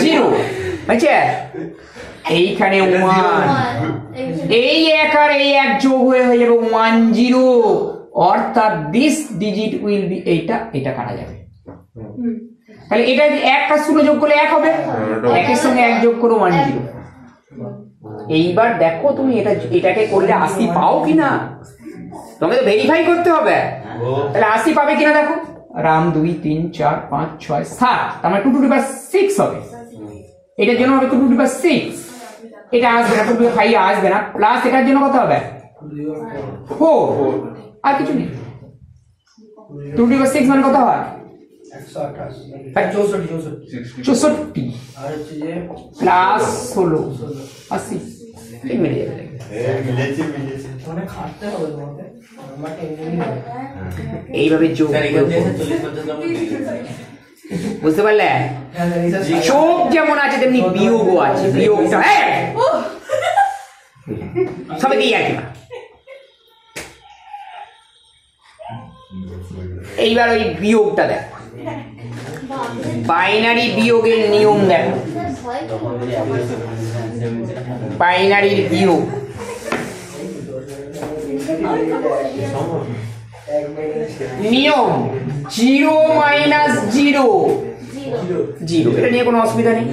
জিরো। বুঝছে এইখানে ওয়ান ওয়ান এই এক আর এই এক যোগ হয়ে হয়ে যাবে ওয়ান জিরো। অর্থাৎ দিস ডিজিট উইল বি এইটা এটা কাটা যাবে। তাহলে এটা একটা শূন্য যোগ করলে এক হবে। একের সঙ্গে এক যোগ করো ওয়ান জিরো। এইবার দেখো তুমি এটা এটাকে করলে আশি পাও কিনা? তোমাকে তো ভেরিফাই করতে হবে। তাহলে আশি পাবে কিনা দেখো? রাম দুই তিন চার পাঁচ ছয় সাত। তার মানে টু টু ডিভার সিক্স হবে। এটার জন্য হবে টু টু ডিভার সিক্স এটা আসবে না টু টু ফাইভ আসবে না। প্লাস এটার জন্য কত হবে? ফোর আর কিছু নেই। টু টু ডিভার সিক্স মানে কত হয়? একশো আঠাশ। আর চৌষট্টি প্লাস ষোলো। আশি। মিলে যাবে মানে খাটতে হবে তোমাকে নাম্বারটা এমনি হবে এইভাবে যোগ স্যার এখান করে থেকে চল্লিশ পঞ্চাশ নম্বর দিয়ে দিন। বুঝতে পারলে হ্যাঁ জানি স্যার যোগ যেমন আছে তেমনি বিয়োগও আছে বিয়োগটা হ্যাঁ সবাই দিয়ে আছে এইবার ওই বিয়োগটা দেখ বাইনারি বিয়োগের নিয়ম দেখো ভয় তখন যদি একই রকম answer মিলছে। বাইনারির বিয়োগ নিয়ম জিরো মাইনাস জিরো। জিরো এটা নিয়ে কোনো অসুবিধা নেই।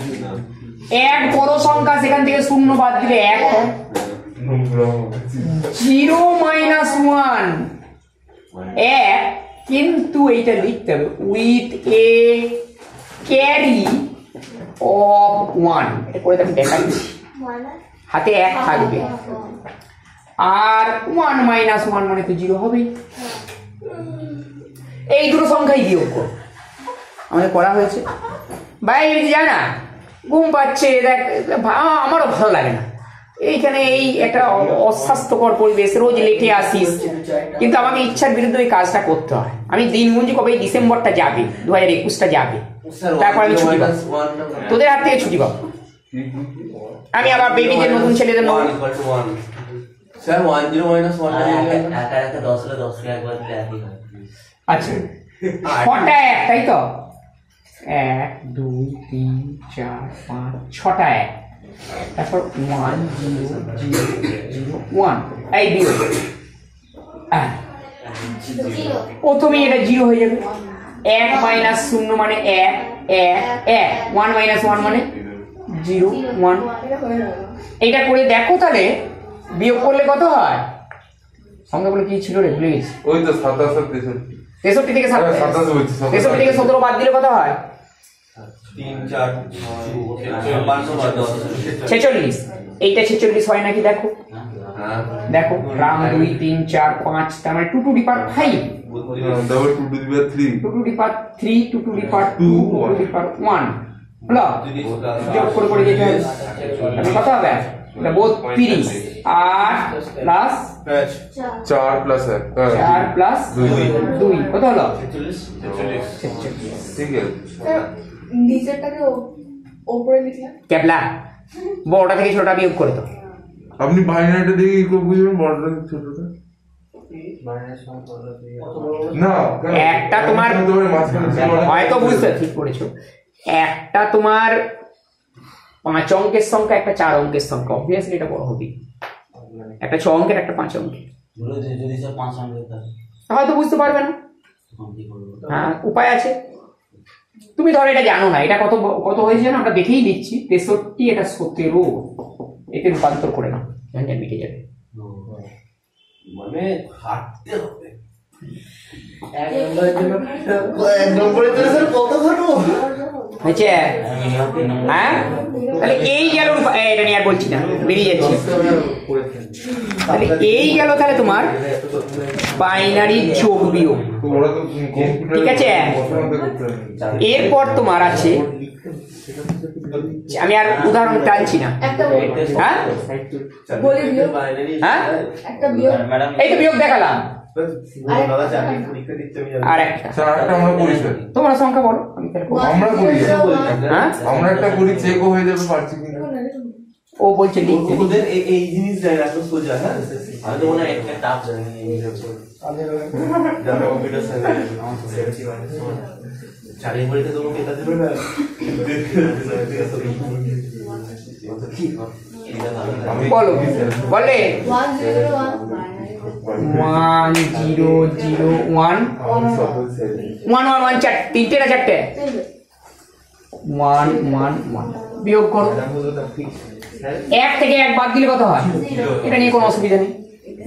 এক বড় সংখ্যা সেখান থেকে শূন্য বাদ দিলে এক হয়। Zero minus one. এক কিন্তু এইটা লিখতে হবে with a carry of one. এটা করে আমি দেখাচ্ছি। মানে? হাতে এক থাকবে। আর ওয়ান মাইনাস ওয়ান মানে তো জিরো হবেই। এই দুটো সংখ্যাই বিয়োগ কর। আমাদের করা হয়েছে। বাইরে যায় না? ঘুম পাচ্ছে দেখ আমারও ভালো লাগে না। এইখানে এই একটা অস্বাস্থ্যকর পরিবেশ রোজ লেটে আসিস। কিন্তু আমাকে ইচ্ছার বিরুদ্ধে ওই কাজটা করতে হয়। আমি দিন গুঞ্জি কবে এই ডিসেম্বরটা যাবে দু হাজার একুশটা যাবে। তারপর আমি ছুটি পাবো। তোদের হাত থেকে ছুটি পাবো। আমি আবার বেবিদের নতুন ছেলেদের নতুন sir one zero minus one একা- একা দশ হলে দশকে একবার দিলে একই হয়। আচ্ছা। ছটা এক তাই তো? এক দুই তিন চার পাঁচ ছটা এক। তারপর one zero zero zero one এই আহ, প্রথমেই এটা জিরো হয়ে যাবে। এক মাইনাস শূন্য মানে এক এক এক। ওয়ান মাইনাস ওয়ান মানে জিরো ওয়ান এটা এইটা করে দেখো তাহলে। বিয়োগ করলে কত হয়? সংখ্যাগুলো কি ছিল রে প্লিজ ওই তো সাতাশ তেষট্টি। তেষট্টি থেকে হ্যাঁ। তেষট্টি থেকে সতেরো বাদ দিলে কত হয়? ছেচল্লিশ। এইটা ছেচল্লিশ হয় নাকি দেখো? হ্যাঁ। দেখো রাম দুই তিন চার পাঁচ তার মানে two to the power five তারপর two to the power three two to the power three two to the power two two to the power one হলো যোগ করে করে যেতে হবে। কত হবে? এটা বোধ তিরিশ আট প্লাস পাঁচ চার প্লাস এক হ্যাঁ, চার প্লাস দুই। দুই। কত হলো? ঠিক নিচেরটাকে ওপরে লিখলাম ক্যাপলা বড়টা থেকে ছোটটা বিয়োগ করে তো আপনি বাইনারিটা দেখে কি বুঝবেন? বড়টা থেকে ছোটটা। একটা তোমার- হয়তো বুঝতে ঠিক করেছ। একটা তোমার পাঁচ অঙ্কের সংখ্যা একটা চার অঙ্কের সংখ্যা। অবভিয়াসলি এটা বড় হবে। একটা ছ অঙ্কের একটা পাঁচ অঙ্কের। হয়তো বুঝতে পারবে না। হ্যাঁ উপায় আছে। তুমি ধরো এটা জানো না এটা কত কত হয়েছে না আমরা দেখেই দিচ্ছি তেষট্টি এটা সতেরো। এতে রূপান্তর করে না ঝঞ্ঝাট মিটে যাবে। মানে হাঁটতে হবে। এক স্যার কত হয়েছে? হ্যাঁ? তাহলে এই গেল রূপা- এটা নিয়ে আর বলছি না বেরিয়ে যাচ্ছে। তাহলে এই গেল তাহলে তোমার বাইনারি যোগ বিয়োগ ঠিক আছে। এরপর তোমার আছে আমি আর উদাহরণ টানছি না। হ্যাঁ? হ্যাঁ? একটা বিয়োগ। ম্যাডাম এই তো বিয়োগ দেখালাম। দাদা চাকরি পরীক্ষা দিতে আমি আর একটা স্যার একটা আমরা করি স্যার তোমরা সংখ্যা বলো আমি আমরা করি হ্যাঁ? আমরা একটা করি চেকও হয়ে যাবে পারছি কিনা? ও বলছে ওদের এই এই জিনিস যায় না এত সোজা হ্যাঁ? আমি তো মনে একটা টাপ জানি যারা কম্পিউটার সায়েন্স চাকরি পরীক্ষা তোমাকে এটা দেবে না। বলো বলে। One zero zero one one one one চার তিনটে না চারটে? ওয়ান ওয়ান ওয়ান বিয়োগ করো। এক থেকে এক বাদ দিলে কত হয়? এটা নিয়ে কোনো অসুবিধা নেই।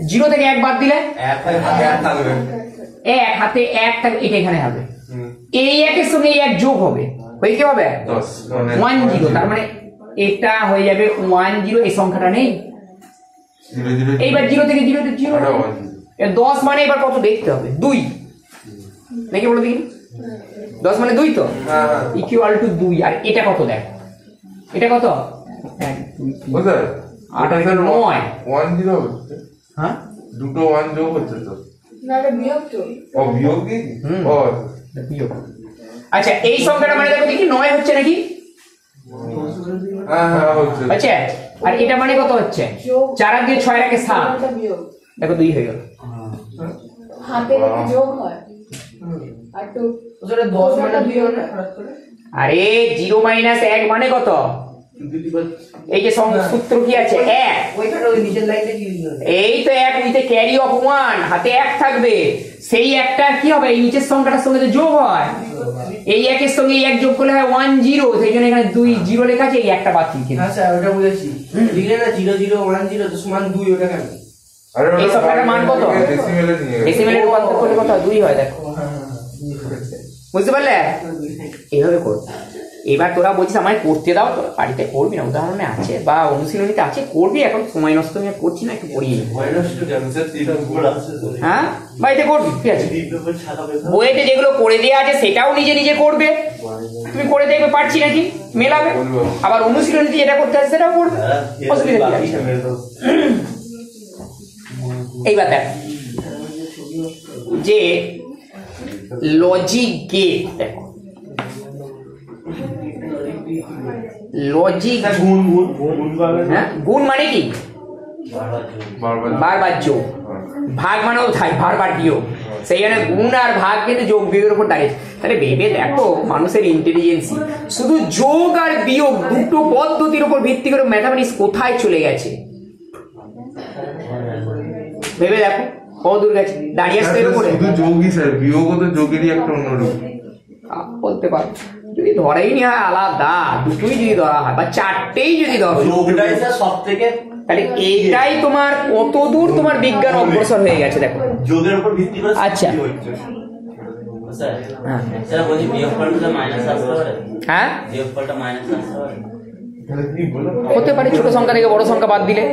জিরো থেকে এক বাদ দিলে? এক হাতে এক থাকবে এটা এখানে হবে। এই একের সঙ্গে এক যোগ হবে। হয়ে কি হবে ওয়ান জিরো তার মানে এটা হয়ে যাবে ওয়ান জিরো এই সংখ্যাটা নেই। এইবার জিরো থেকে জিরো জিরো। দশ মানে এবার কত দেখতে হবে? দুই। নাকি বলো দেখি। দশ মানে দুই তো? হ্যাঁ হ্যাঁ। ইকুয়াল টু দুই। আর এটা কত দেখ? এটা কত? এক দুই আট নয়। ওয়ান জিরো হ্যাঁ? দুটো ওয়ান যোগ হচ্ছে তো। আচ্ছা এই সংখ্যাটা মানে দেখো দেখি নয় হচ্ছে নাকি? হ্যাঁ হ্যাঁ আচ্ছা আর এটা মানে কত হচ্ছে? চার আর দিয়ে ছয় রাখে সাত। দেখো দুই হয়ে গেল। হাতে যোগ হয়। আর মানে আরে জিরো মাইনাস এক মানে কত? এই যে সূত্র কি আছে? এক? এই তো এক উইথে ক্যারি অফ ওয়ান হাতে এক থাকবে। সেই একটা কি হবে? এই নিচের সংখ্যাটার সঙ্গে তো যোগ হয়। এই একের সঙ্গে এই এক যোগ করলে হয় ওয়ান জিরো সেই জন্য এখানে দুই জিরো লেখা আছে এই একটা লিখে হ্যাঁ ওটা বুঝেছি। লিখলে না জিরো জিরো ওয়ান জিরো তো সমান দুই ওটা কেন? এই সংখ্যাটার মান কত? ডেসিমেলে রূপান্তর করলে কত দুই হয় দেখো। বুঝতে পারলে? এইভাবে করো। এবার তোরা বলছিস আমায় করতে দাও তোরা বাড়িতে করবি না উদাহরণে আছে বা অনুশীলনীতে আছে করবি এখন সময় নষ্ট আমি করছি না একটু পড়িয়ে হ্যাঁ? বাড়িতে করবি ঠিক আছে। বইয়েতে যেগুলো করে দেওয়া আছে সেটাও নিজে নিজে করবে। তুমি করে দেখবে পারছি নাকি? মেলাবে। আবার অনুশীলনীতে যেটা করতে আছে সেটাও করবে। অসুবিধা কি আছে? এইবার দেখ। যে লজিক গেট দেখো লজিক গুণ গুণ গুণ। হ্যাঁ? গুণ মানে কি? বারবার যোগ। ভাগ মানেও থাই বারবার বিয়োগ। সেই জন্য গুণ আর ভাগ কিন্তু যোগ বিয়োগের উপর দাঁড়িয়ে তাহলে ভেবে দেখো মানুষের ইন্টেলিজেন্সি শুধু যোগ আর বিয়োগ দুটো পদ্ধতির উপর ভিত্তি করে ম্যাথামেটিক্স কোথায় চলে গেছে? ভেবে দেখো কত দূর গেছে? দাঁড়িয়ে আসতে এর উপরে। শুধু যোগই স্যার বিয়োগও তো যোগেরই একটা অন্য রূপ। বলতে পারো। যদি ধরাই নি হয় আলাদা দুটোই যদি ধরা হয় বা চারটেই যদি ধরো যোগটাই স্যার সব থেকে তাহলে এইটাই তোমার কত দূর তোমার বিজ্ঞান অগ্রসর হয়ে গেছে দেখো। যোগের উপর ভিত্তি করে আচ্ছা। স্যার হ্যাঁ? হ্যাঁ হতে পারে ছোট সংখ্যা থেকে বড় সংখ্যা বাদ দিলে।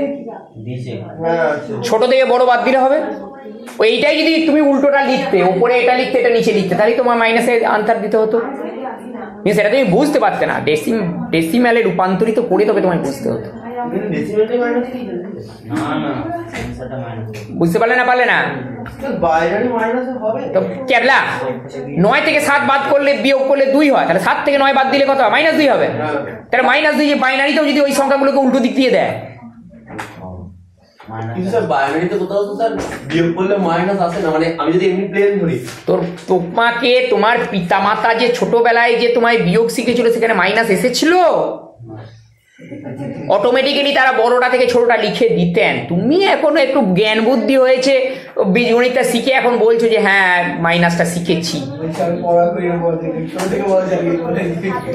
দিয়েছে ছোট থেকে বড় বাদ দিলে হবে। ওইটাই যদি তুমি উল্টোটা লিখতে উপরে এটা লিখতে এটা নিচে লিখতে তাহলে তোমার মাইনাসে আনসার দিতে হতো। কিন্তু সেটা তুমি বুঝতে পারতে না। ডেসিম ডেসিম্যালে রূপান্তরিত করে তবে তোমায় বুঝতে হতো। বুঝতে পারলে না পারলে না? তো ক্যাবলা নয় থেকে সাত বাদ করলে বিয়োগ করলে দুই হয়। তাহলে সাত থেকে নয় বাদ দিলে কত হয়? মাইনাস দুই হবে। তাহলে মাইনাস দুই যে বাইনারিতেও যদি ওই সংখ্যাগুলোকে উল্টো দিক দিয়ে দেয় কিন্তু স্যার বাইনারিতে কোথাও তো স্যার বিয়োগ করলে মাইনাস আসে না মানে আমি যদি এমনি প্লেন ধরি। তোর তোমাকে তোমার পিতামাতা যে ছোটবেলায় যে তোমায় বিয়োগ শিখেছিল সেখানে মাইনাস এসেছিল? অটোমেটিক্যালি তারা বড়টা থেকে ছোটটা লিখে দিতেন। তুমি এখনও একটু জ্ঞান বুদ্ধি হয়েছে বীজগণিতটা শিখে এখন বলছো যে হ্যাঁ মাইনাসটা শিখেছি।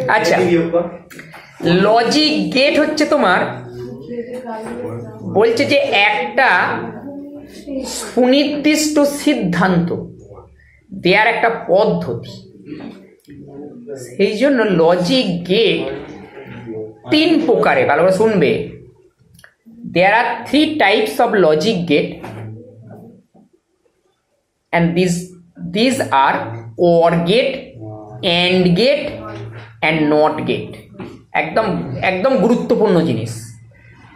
আচ্ছা। লজিক গেট হচ্ছে তোমার বলছে যে একটা সুনির্দিষ্ট সিদ্ধান্ত, দেয়ার একটা পদ্ধতি। সেই জন্য লজিক গেট তিন প্রকারে, ভালো করে শুনবে। There are three types of logic gate and this this are or gate and gate and not gate একদম একদম গুরুত্বপূর্ণ জিনিস।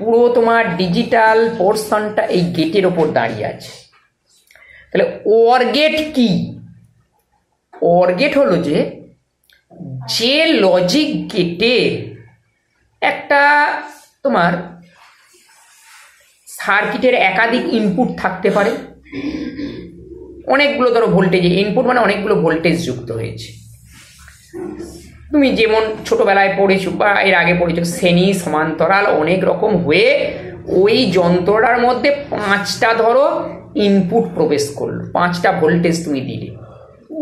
পুরো তোমার ডিজিটাল পোর্শনটা এই গেটের ওপর দাঁড়িয়ে আছে। তাহলে ওর গেট কি? ওর গেট হলো যে যে লজিক গেটে একটা তোমার সার্কিটের একাধিক ইনপুট থাকতে পারে। অনেকগুলো ধরো ভোল্টেজ ইনপুট মানে অনেকগুলো ভোল্টেজ যুক্ত হয়েছে। তুমি যেমন ছোটবেলায় পড়েছো বা এর আগে পড়েছো, শ্রেণি, সমান্তরাল অনেক রকম হয়ে ওই যন্ত্রটার মধ্যে পাঁচটা ধরো ইনপুট প্রবেশ করল। পাঁচটা ভোল্টেজ তুমি দিলে।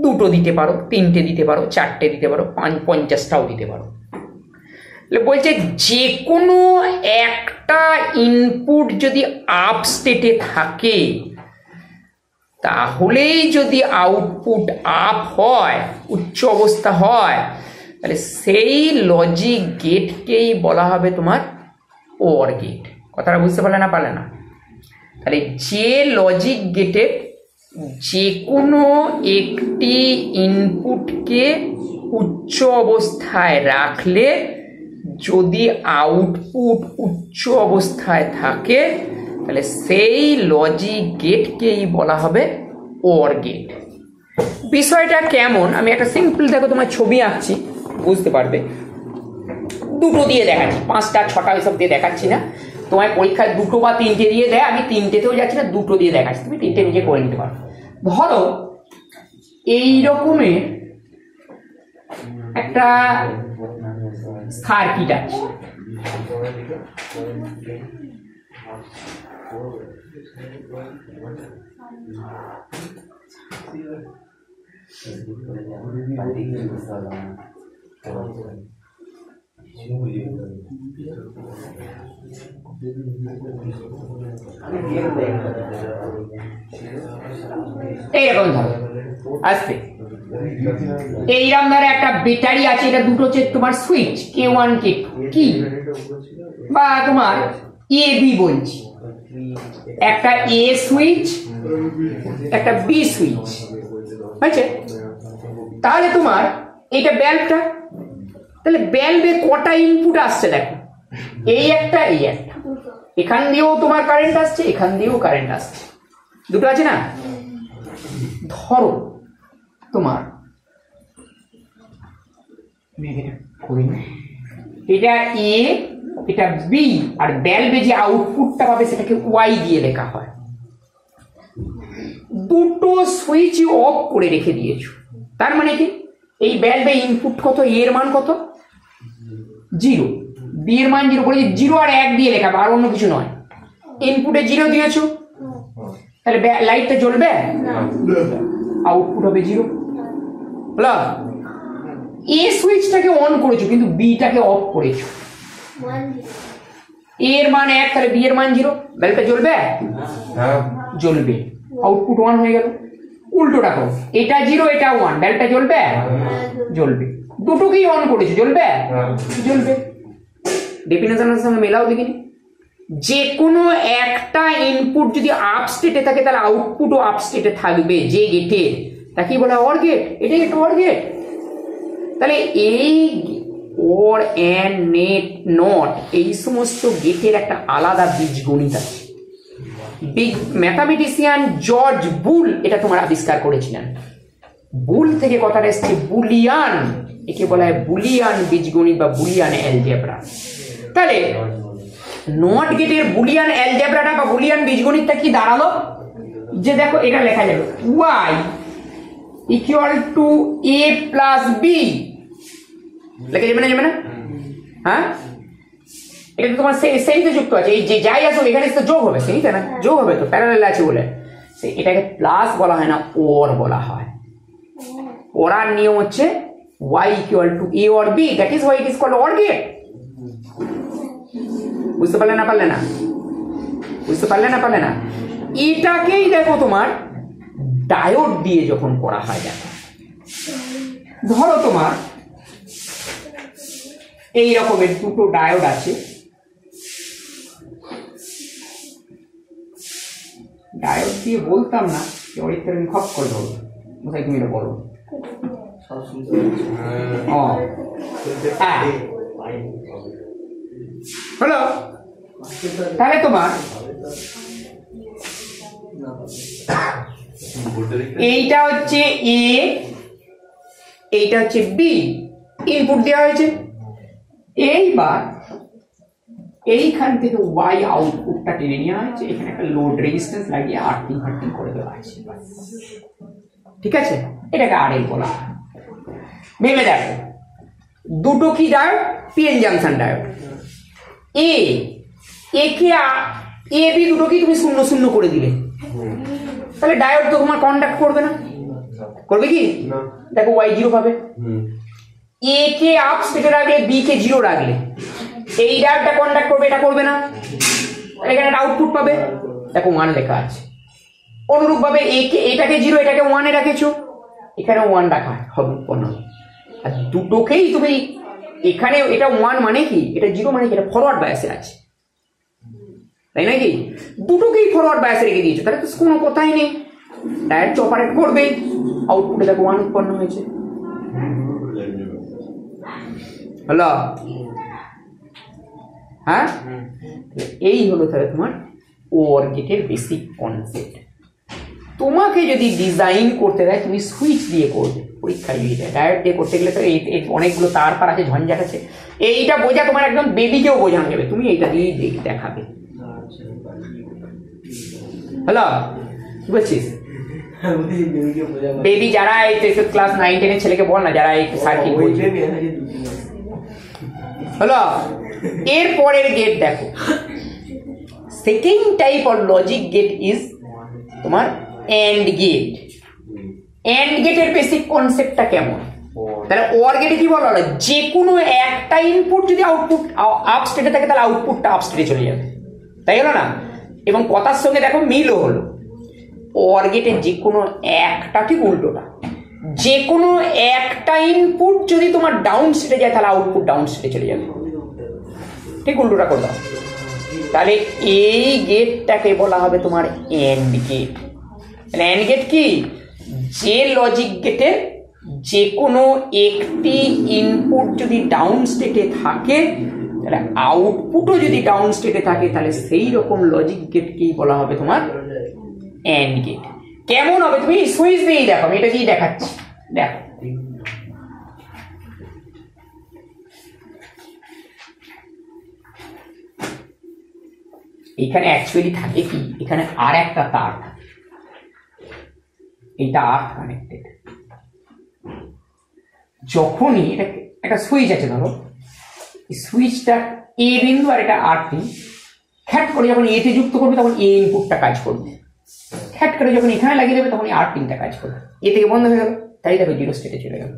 দুটো দিতে পারো, তিনটে দিতে পারো, চারটে দিতে পারো, পাঁচ, পঞ্চাশটাও দিতে পারো। বলছে যে কোনো একটা ইনপুট যদি আপ স্টেটে থাকে, তাহলেই যদি আউটপুট আপ হয়, উচ্চ অবস্থা হয় তাহলে সেই লজিক গেটকেই বলা হবে তোমার ওর গেট কথাটা বুঝতে পারলে না পারলে না। তাহলে যে লজিক গেটে যে কোনো একটি ইনপুটকে উচ্চ অবস্থায় রাখলে, যদি আউটপুট উচ্চ অবস্থায় থাকে, তাহলে সেই লজিক গেটকেই বলা হবে ওর গেট বিষয়টা কেমন? আমি একটা সিম্পল দেখো তোমার ছবি আঁকছি। বুঝতে পারবে। দুটো দিয়ে দেখাচ্ছি, পাঁচটা, ছটা এসব দিয়ে দেখাচ্ছি না। তোমার পরীক্ষায় দুটো বা তিনটে দিয়ে দেয়, আমি তিনটেতেও যাচ্ছি না, দুটো দিয়ে দেখাচ্ছি। তুমি তিনটে নিজে করে নিতে পারো। ধরো এই রকমের একটা সার্কিট আছে। এইরকম ধরো আসতে এইরকম ধরে একটা ব্যাটারি আছে, এটা দুটো হচ্ছে তোমার সুইচ কে ওয়ান কে কি? বা তোমার এ বি বলছি। একটা এ সুইচ একটা বি সুইচ হয়েছে? তাহলে তোমার, এইটা ব্যালবটা তাহলে ব্যালবে কটা ইনপুট আসছে দেখো? এই একটা এই একটা। এখান দিয়েও তোমার কারেন্ট আসছে, এখান দিয়েও কারেন্ট আসছে। দুটো আছে না? ধরো, তোমার এটা এ এটা বি আর ব্যালবে যে আউটপুটটা পাবে সেটাকে ওয়াই দিয়ে লেখা হয়। দুটো সুইচ অফ করে রেখে দিয়েছ। তার মানে কি? এই ব্যালবে ইনপুট কত? এর মান কত? জিরো। বি এর মান জিরো বলে জিরো আর এক দিয়ে লেখা আর অন্য কিছু নয়। ইনপুটে জিরো দিয়েছ? তাহলে ব্যা- লাইটটা জ্বলবে? আউটপুট হবে জিরো। হলো এ সুইচটাকে অন করেছ কিন্তু বিটাকে অফ করেছ। এ এর মান এক তাহলে বি এর মান জিরো। ব্যালটা জ্বলবে? হ্যাঁ। জ্বলবে। আউটপুট ওয়ান হয়ে গেল। উল্টোটা করো। এটা জিরো এটা ওয়ান ব্যালটা জ্বলবে। জ্বলবে। দুটোকেই অন করেছ হ্যাঁ। জ্বলবে। ডেফিনেশনের সঙ্গে মেলাও দেখিনি। যে কোনো একটা ইনপুট যদি আপ স্টেটে থাকে তাহলে আউটপুটও আপ স্টেটে থাকবে যে গেটে তাকে বলা অর গেট এটাই একটা অর গেট তাহলে এই ওর অ্যান্ড নেট নট এই সমস্ত গেটের একটা আলাদা বীজগণিত আছে। বিগ ম্যাথামেটিশিয়ান জর্জ বুল এটা তোমার আবিষ্কার করেছিলেন। বুল থেকে কথাটা এসছে বুলিয়ান একে বলা হয় বুলিয়ান বীজগণিত বা বুলিয়ান অ্যালজেব্রা তাহলে, নট গেটের বুলিয়ান অ্যালজেব্রাটা বা বুলিয়ান বীজগণিতটা কি দাঁড়াল? যে দেখো, এটা লেখা যাবে। Y equal to A plus B লেখা যাবে না যাবে না? হ্যাঁ? এটা তো তোমার সেইতে যুক্ত আছে। এই যে যাই আসুক, এখানে তো যোগ হবে সেইতে না? যোগ হবে তো প্যারালাল আছে বলে। এটাকে প্লাস বলা হয় না ওর বলা হয়। ওরার নিয়ম হচ্ছে y equal to A or B that is why it is called or gate বুঝতে পারলে না পারলে না? বুঝতে পারলে না পারলে না? এটাকেই দেখো তোমার ডায়োড দিয়ে যখন করা হয়, দেখো। ধরো তোমার এই রকমের দুটো ডায়োড আছে। ডায়োড দিয়ে বলতাম না তেমনিতে আমি খপ করে ধরো। কোথায় তুমি এটা বলো? সব শুনতে ও। হ্যাঁ। হলো তাহলে তোমার। এইটা হচ্ছে এ এইটা হচ্ছে বি। ইনপুট দেওয়া হয়েছে। এইবার এইখান থেকে ওয়াই আউটপুটটা টেনে নেওয়া হয়েছে। এখানে একটা লোড রেজিস্ট্যান্স লাগিয়ে আর্থিং ফার্টিং করে দেওয়া আছে ঠিক আছে? এটাকে আরএল বলা হয়। ভেবে দেখো। দুটো কি diode PN junction diode A একে এ বি দুটোকেই তুমি শূন্য শূন্য করে দিলে। তাহলে ডায়োড তো তোমার কন্ট্যাক্ট করবে না। করবে কি? দেখো ওয়াই জিরো পাবে। এ কে আপ স্টেটে রাখলে বি কে জিরো রাখলে। এই ডায়োডটা কন্ট্যাক্ট করবে এটা করবে না। এখানে একটা আউটপুট পাবে। দেখো ওয়ান লেখা আছে। অনুরূপ ভাবে একে এটাকে জিরো এটাকে ওয়ানে রাখেছো। এখানে ওয়ান রাখা হবে হবে। আর দুটোকেই তুমি এখানে এটা ওয়ান মানে কি? এটা জিরো মানে কি? এটা ফরওয়ার্ড বায়াসে আছে। তাই নাকি দুটোকেই ফরওয়ার্ড বায়াসে রেখে দিয়েছ। তাহলে তো কোনো কথাই নেই। ডাইরেক্ট অপারেট করবে। আউটপুটে দেখো ওয়ান উৎপন্ন হয়েছে। হলো হ্যাঁ? এই হলো তাহলে তোমার ওর গেটের বেসিক কনসেপ্ট তোমাকে যদি ডিজাইন করতে দেয়, তুমি সুইচ দিয়ে করবে পরীক্ষায় দিয়ে দেয়। ডায়োড দিয়ে করতে গেলে তো এই অনেকগুলো তার পার আছে, ঝঞ্ঝাট আছে। এইটা বোঝা তোমার একদম বেবিকেও বোঝানো যাবে। তুমি এইটা দিয়েই দেখ- দেখাবে। হ্যালো কি বলছিস? বেবি যারা এই ক্লাস নাইন টেনের ছেলেকে বল না, যারা এই সার্কিট। হলো এর পরের গেট দেখো। Second type of logic gate is তোমার এন্ড গেট এন্ড গেটের বেসিক কনসেপ্টটা কেমন? তাহলে ওয়ার গেটে কি বলা হলো? যে কোনো একটা ইনপুট যদি আউটপুট আপ স্টেটে থাকে তাহলে আউটপুটটা আপ স্টেটে চলে যাবে। তাই হলো না? এবং কথার সঙ্গে দেখো মিলও হলো। ওয়ার গেটের যে কোনো একটা ঠিক উল্টোটা। যে কোনো একটা ইনপুট যদি তোমার ডাউন স্টেটে যায় তাহলে আউটপুট ডাউন স্টেটে চলে যাবে। ঠিক উল্টোটা করে দাও তাহলে এই গেটটাকে বলা হবে তোমার এন্ড গেট এন্ড গেট কি? যে লজিক গেটে যে কোনো একটি ইনপুট যদি ডাউন স্টেটে থাকে, তাহলে আউটপুটও যদি ডাউন স্টেটে থাকে, তাহলে সেই রকম লজিক গেটকেই বলা হবে তোমার? এন্ড গেট কেমন হবে তুমি? সুইচ দিয়েই দেখো, আমি এটা দিয়েই দেখাচ্ছি। দেখো। এখানে অ্যাকচুয়ালি থাকে কি? এখানে আর একটা তার থাকে। এইটা আর কানেক্টেড যখনই এটা একটা সুইচ আছে ধরো সুইচটা এ বিন্দু আর এটা আর পিন খ্যাট করে যখন এতে যুক্ত করবে তখন এ ইনপুটটা কাজ করবে। খ্যাট করে যখন এখানে লাগিয়ে দেবে তখন এই আর পিনটা কাজ করবে। এ থেকে বন্ধ হয়ে গেল তাই দেখো জিরো স্টেটে চলে গেল।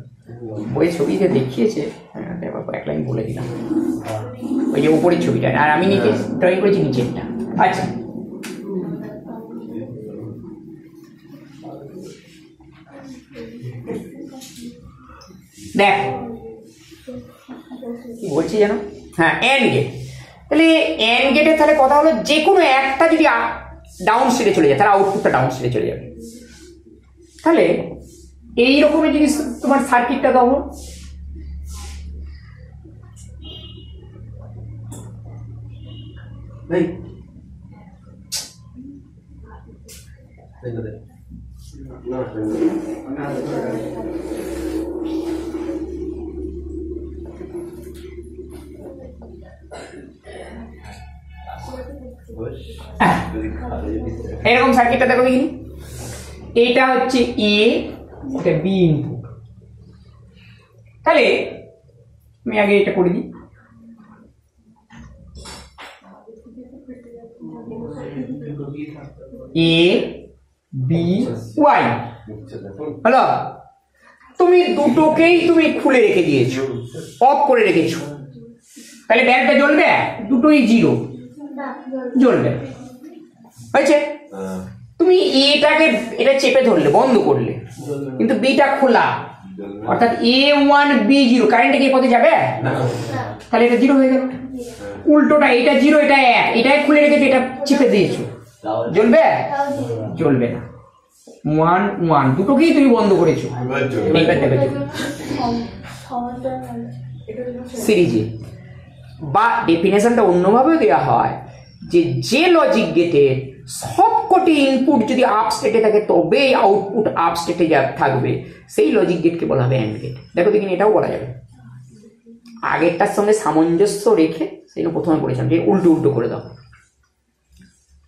ওই ছবিতে দেখিয়েছে হ্যাঁ, এক লাইন বলে দিলাম। ওই যে উপরের ছবিটা আর আমি নিচে ড্রয়িং করেছি নিচেরটা। আচ্ছা। দেখ কি বলছি যেন হ্যাঁ এন গেট তাহলে এন গেটে তাহলে কথা হলো যে কোনো একটা যদি ডাউন স্টেটে চলে যায় তাহলে আউটপুটটা ডাউন স্টেটে চলে যাবে তাহলে এই রকমের জিনিস তোমার সার্কিটটা দেখ না এরকম সার্কিটটা দেখো দেখিনি? এটা হচ্ছে এ এটা বি ইনপুট তাহলে, আমি আগে এটা করে দিই। এ বি ওয়াই হলো? তুমি দুটোকেই তুমি খুলে রেখে দিয়েছ। অফ করে রেখেছো। তাহলে ব্যাগটা জ্বলবে? দুটোই জিরো জ্বলবে। হয়েছে? তুমি এটাকে এটা চেপে ধরলে বন্ধ করলে। কিন্তু বিটা খোলা। অর্থাৎ এ ওয়ান বি জিরো কারেন্টে কি পথে যাবে? তাহলে এটা জিরো হয়ে গেল। উল্টোটা এটা জিরো এটা এক। এটাই খুলে রেখেছে এটা চেপে দিয়েছ। জ্বলবে? জ্বলবে না। ওয়ান ওয়ান দুটোকেই তুমি বন্ধ করেছ। সিরিজে বা ডেফিনেশনটা অন্যভাবেও দেওয়া হয় যে যে লজিক গেটে সবকটি ইনপুট যদি আপ স্টেটে থাকে তবেই আউটপুট আপ স্টেটে যা থাকবে। সেই লজিক গেটকে বলা হবে অ্যান্ড গেট দেখো দেখিনি এটাও বলা যাবে। আগেরটার সঙ্গে সামঞ্জস্য রেখে সেই প্রথমে বলেছিলাম যে উল্টো উল্টো করে দাও।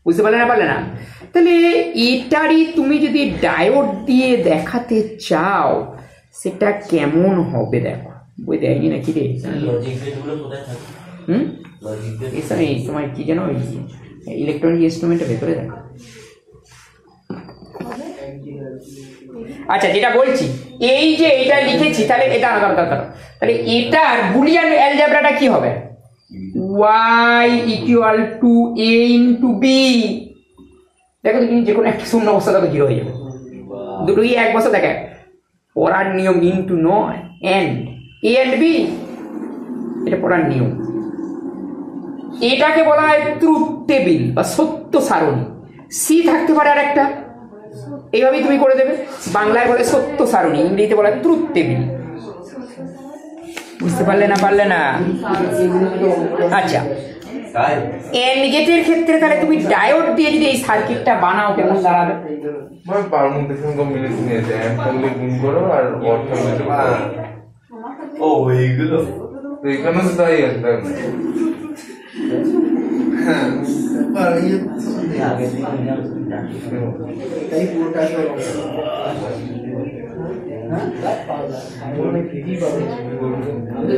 বুঝতে পারলে না পারলে না? তাহলে এটারই তুমি যদি ডায়োড দিয়ে দেখাতে চাও সেটা কেমন হবে দেখো। বই দেয়নি নাকি রে? হুম? এই সময় এই কি যেন ইলেকট্রনিক ইনস্ট্রুমেন্টের ভেতরে দেখো। আচ্ছা যেটা বলছি, এই যে এটা লিখেছি, তাহলে এটা দাঁড়াও দাঁড়াও তাহলে এটার বুলিয়ান অ্যালজেব্রাটা কি হবে? Y equal to A into B দেখো তুমি যে কোনো একটা শূন্য অবস্থা দেখো জিরো হয়ে যাবে। দুটোই এক বছর, দেখে পড়ার নিয়ম ইন্টু নয় এন্ড এ এন্ড বি এটা পড়ার নিয়ম। এটাকে বলা হয় ট্রুথ টেবিল বা সত্য সারণী। সি থাকতে পারে আর একটা এইভাবেই তুমি করে দেবে। বাংলায় বলে সত্য সারণী ইংরেজিতে বলা হয় ট্রুথ টেবিল। বুঝতে পারলে না পারলে না? আচ্ছা। তাই? এন গেটের ক্ষেত্রে তাহলে তুমি ডায়োড দিয়ে যদি এই সার্কিটটা বানাও কেমন দাঁড়াবে? মানে। ও এইগুলো? এখানে তাই তাই পুরোটা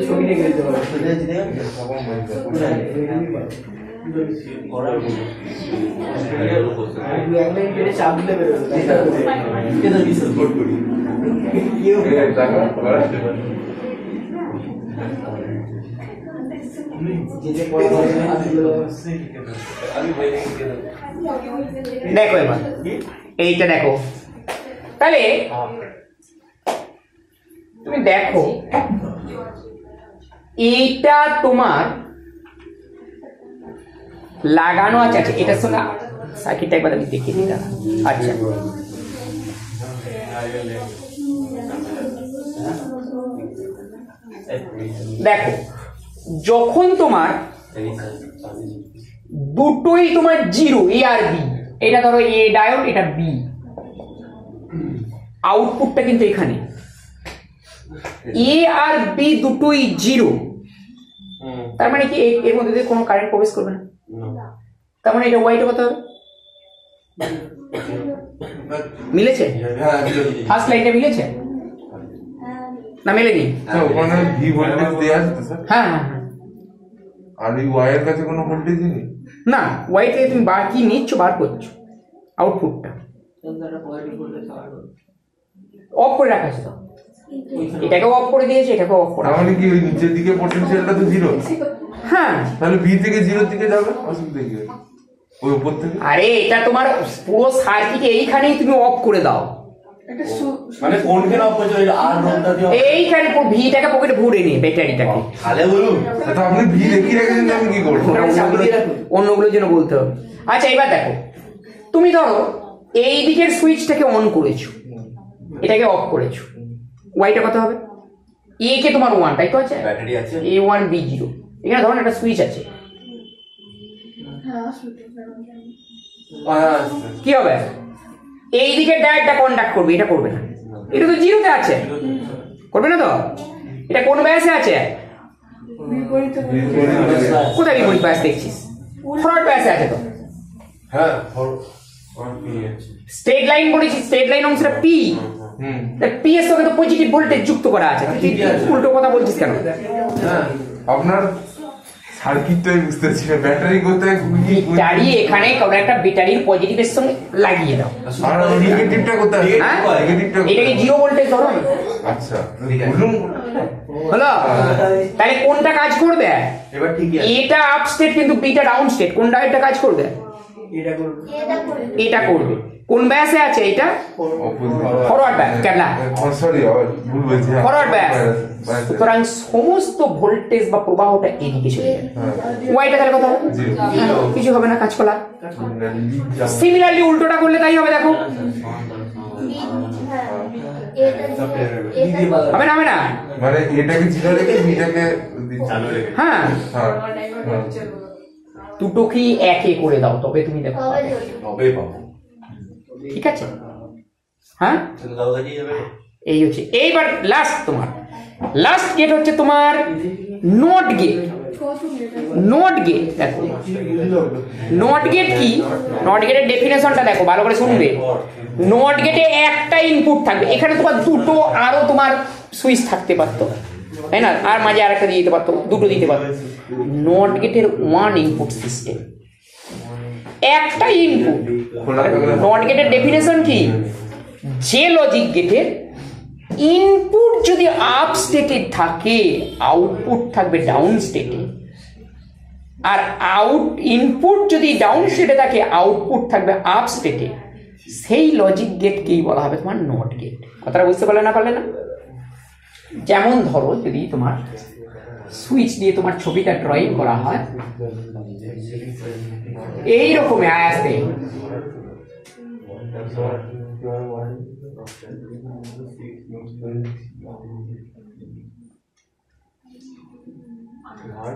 ছবি দেখে দিতে দেখো এবার। এইটা দেখো। তাহলে তুমি দেখো, এইটা তোমার লাগানো আছে। আচ্ছা এটার সঙ্গে সার্কিটটা একবার আমি দিই, দাঁড়া। আচ্ছা। দেখো যখন তোমার দুটোই তোমার জিরো এ আর বি এটা ধরো এ ডায়োড এটা বি আউটপুটটা কিন্তু এখানে। এ আর বি দুটোই জিরো। তার মানে কি এর মধ্যে দিয়ে কোনো কারেন্ট প্রবেশ করবে না? তার মানে এটা ওয়াইটা কত হবে? মিলেছে? ফার্স্ট লাইনটা মিলেছে? না মেলেনি? হ্যাঁ হ্যাঁ হ্যাঁ। আর এই ওয়াইয়ের কাছে কোনো ভোল্টেজই নেই? না ওয়াই থেকে তুমি বার কি নিচ্ছ বার করছ আউটপুটটা অফ করে রাখা আছে এটাকে অফ করে দিয়েছে এটাকে অফ করে মানে কি ওই নিচের দিকে পটেনশিয়ালটা তো জিরো হ্যাঁ। তাহলে ভি থেকে জিরোর দিকে যাবে? অসুবিধা কি? ওই উপর থেকে? আরে এটা তোমার পুরো সার্কিট এইখানেই তুমি অফ করে দাও। মানে আর এইখানে ভিটাকে পকেটে ভরে নিয়ে ব্যাটারিটাকে তাহলে বলুন। তো আপনি ভি দেখিয়ে রেখেছেন আমি কি করব? অন্যগুলোর জন্য বলতে হবে। আচ্ছা এবার দেখো। তুমি ধরো এই দিকের সুইচটাকে অন করেছ। এটাকে অফ করেছ। ওয়াইটা কত হবে? এ কে তোমার ওয়ান তাই তো আছে? ব্যাটারি আছে। এ ওয়ান বি জিরো এখানে ধরো একটা সুইচ আছে। হ্যাঁ। হ্যাঁ কি হবে? এই দিকের ডায়েটটা কন্ডাক্ট করবে এটা করবে না। এটা তো জিরোতে আছে। করবে না তো? এটা কোন ব্যাসে আছে? কোথায় বিপরীত ব্যাস দেখছিস? ফরওয়ার্ড ব্যাসে আছে তো। হ্যাঁ স্ট্রেট লাইন বলেছি স্ট্রেট লাইন অংশটা পি পি এর সঙ্গে তো পজিটিভ ভোল্টেজ যুক্ত করা আছে। আছে। উল্টো কথা বলছিস কেন? হ্যাঁ। আপনার সার্কিটটাই বুঝতে পারছি না ব্যাটারি কোথায়? ব্যাটারি এখানে কোনো একটা ব্যাটারির পজিটিভের সঙ্গে লাগিয়ে দাও। আর নেগেটিভটা কোথায়? হ্যাঁ? নেগেটিভটা এটাকে জিরো ভোল্টেজ ধরো। আচ্ছা। হলো? তাহলে কোনটা কাজ করবে? এবার ঠিকই আছে। এটা আপ স্টেট কিন্তু বিটা ডাউন স্টেট কোনটা এটা কাজ করবে। এটা করবে। কোন ব্যাসে আছে এটা ফরওয়ার্ড ব্যাস কেন সরি ভুল বলছি। হ্যাঁ। Forward bias. সুতরাং সমস্ত ভোল্টেজ বা প্রবাহটা এদিকে চলে যাবে ওয়াইটা তাহলে কত হবে? জিরো। হ্যাঁ, কিছু হবে না কাজ করা সিমিলারলি উল্টোটা করলে তাই হবে দেখো। হবে না হবে না? মানে এটাকে জিরো রেখে বিটাকে চালু রেখে। হ্যাঁ। হ্যাঁ। হ্যাঁ। দুটোকেই একে করে দাও? তবে তুমি দেখো। তবে পাবো। ঠিক আছে? হ্যাঁ? এই হচ্ছে। এইবার লাস্ট তোমার। লাস্ট গেট হচ্ছে তোমার নোট গেট নোট গেট দেখো। নোট গেট কি? নট গেটের ডেফিনেশনটা দেখো, ভালো করে শুনবে। নোট গেটে একটা ইনপুট থাকবে। এখানে তোমার দুটো আরও তোমার সুইচ থাকতে পারতো। তাই না? আর মাঝে আরেকটা দিয়ে দিতে পারতো, দুটো দিতে পারতো। নট গেটের ওয়ান ইনপুট সিস্টেম একটা ইনপুট নট গেটের ডেফিনেশন কি? যে লজিক গেটের ইনপুট যদি আপ স্টেটে থাকে আউটপুট থাকবে ডাউন স্টেটে আর আউট ইনপুট যদি ডাউন স্টেটে থাকে আউটপুট থাকবে আপ স্টেটে সেই লজিক গেটকেই বলা হবে? তোমার নট গেট কথাটা বুঝতে পারলে না পারলে না? যেমন ধরো, যদি তোমার সুইচ দিয়ে তোমার ছবিটা ড্রয়িং করা হয় এই রকমই আয়াসে आई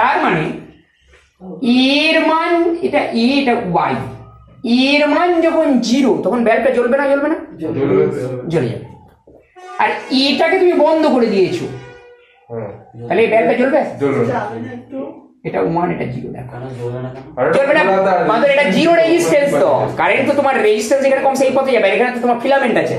তার মানে এর মান এটা এ এটা ওয়াই। এর মান যখন জিরো তখন ব্যালবটা জ্বলবে না জ্বলবে না? জ্বলে যাবে। আর এটাকে তুমি বন্ধ করে দিয়েছ হ্যাঁ। তাহলে এই ব্যালবটা জ্বলবে? এটা ওয়ান এটা জিরো দেখো। কেন না কেন? এটা চলবে না। মাত্র এটা জিরো রেজিস্ট্যান্স তো। কারেন্ট তো তোমার রেজিস্ট্যান্স এখানে কমছে এই পথে যাবে। এখানে তো তোমার ফিলামেন্ট আছে।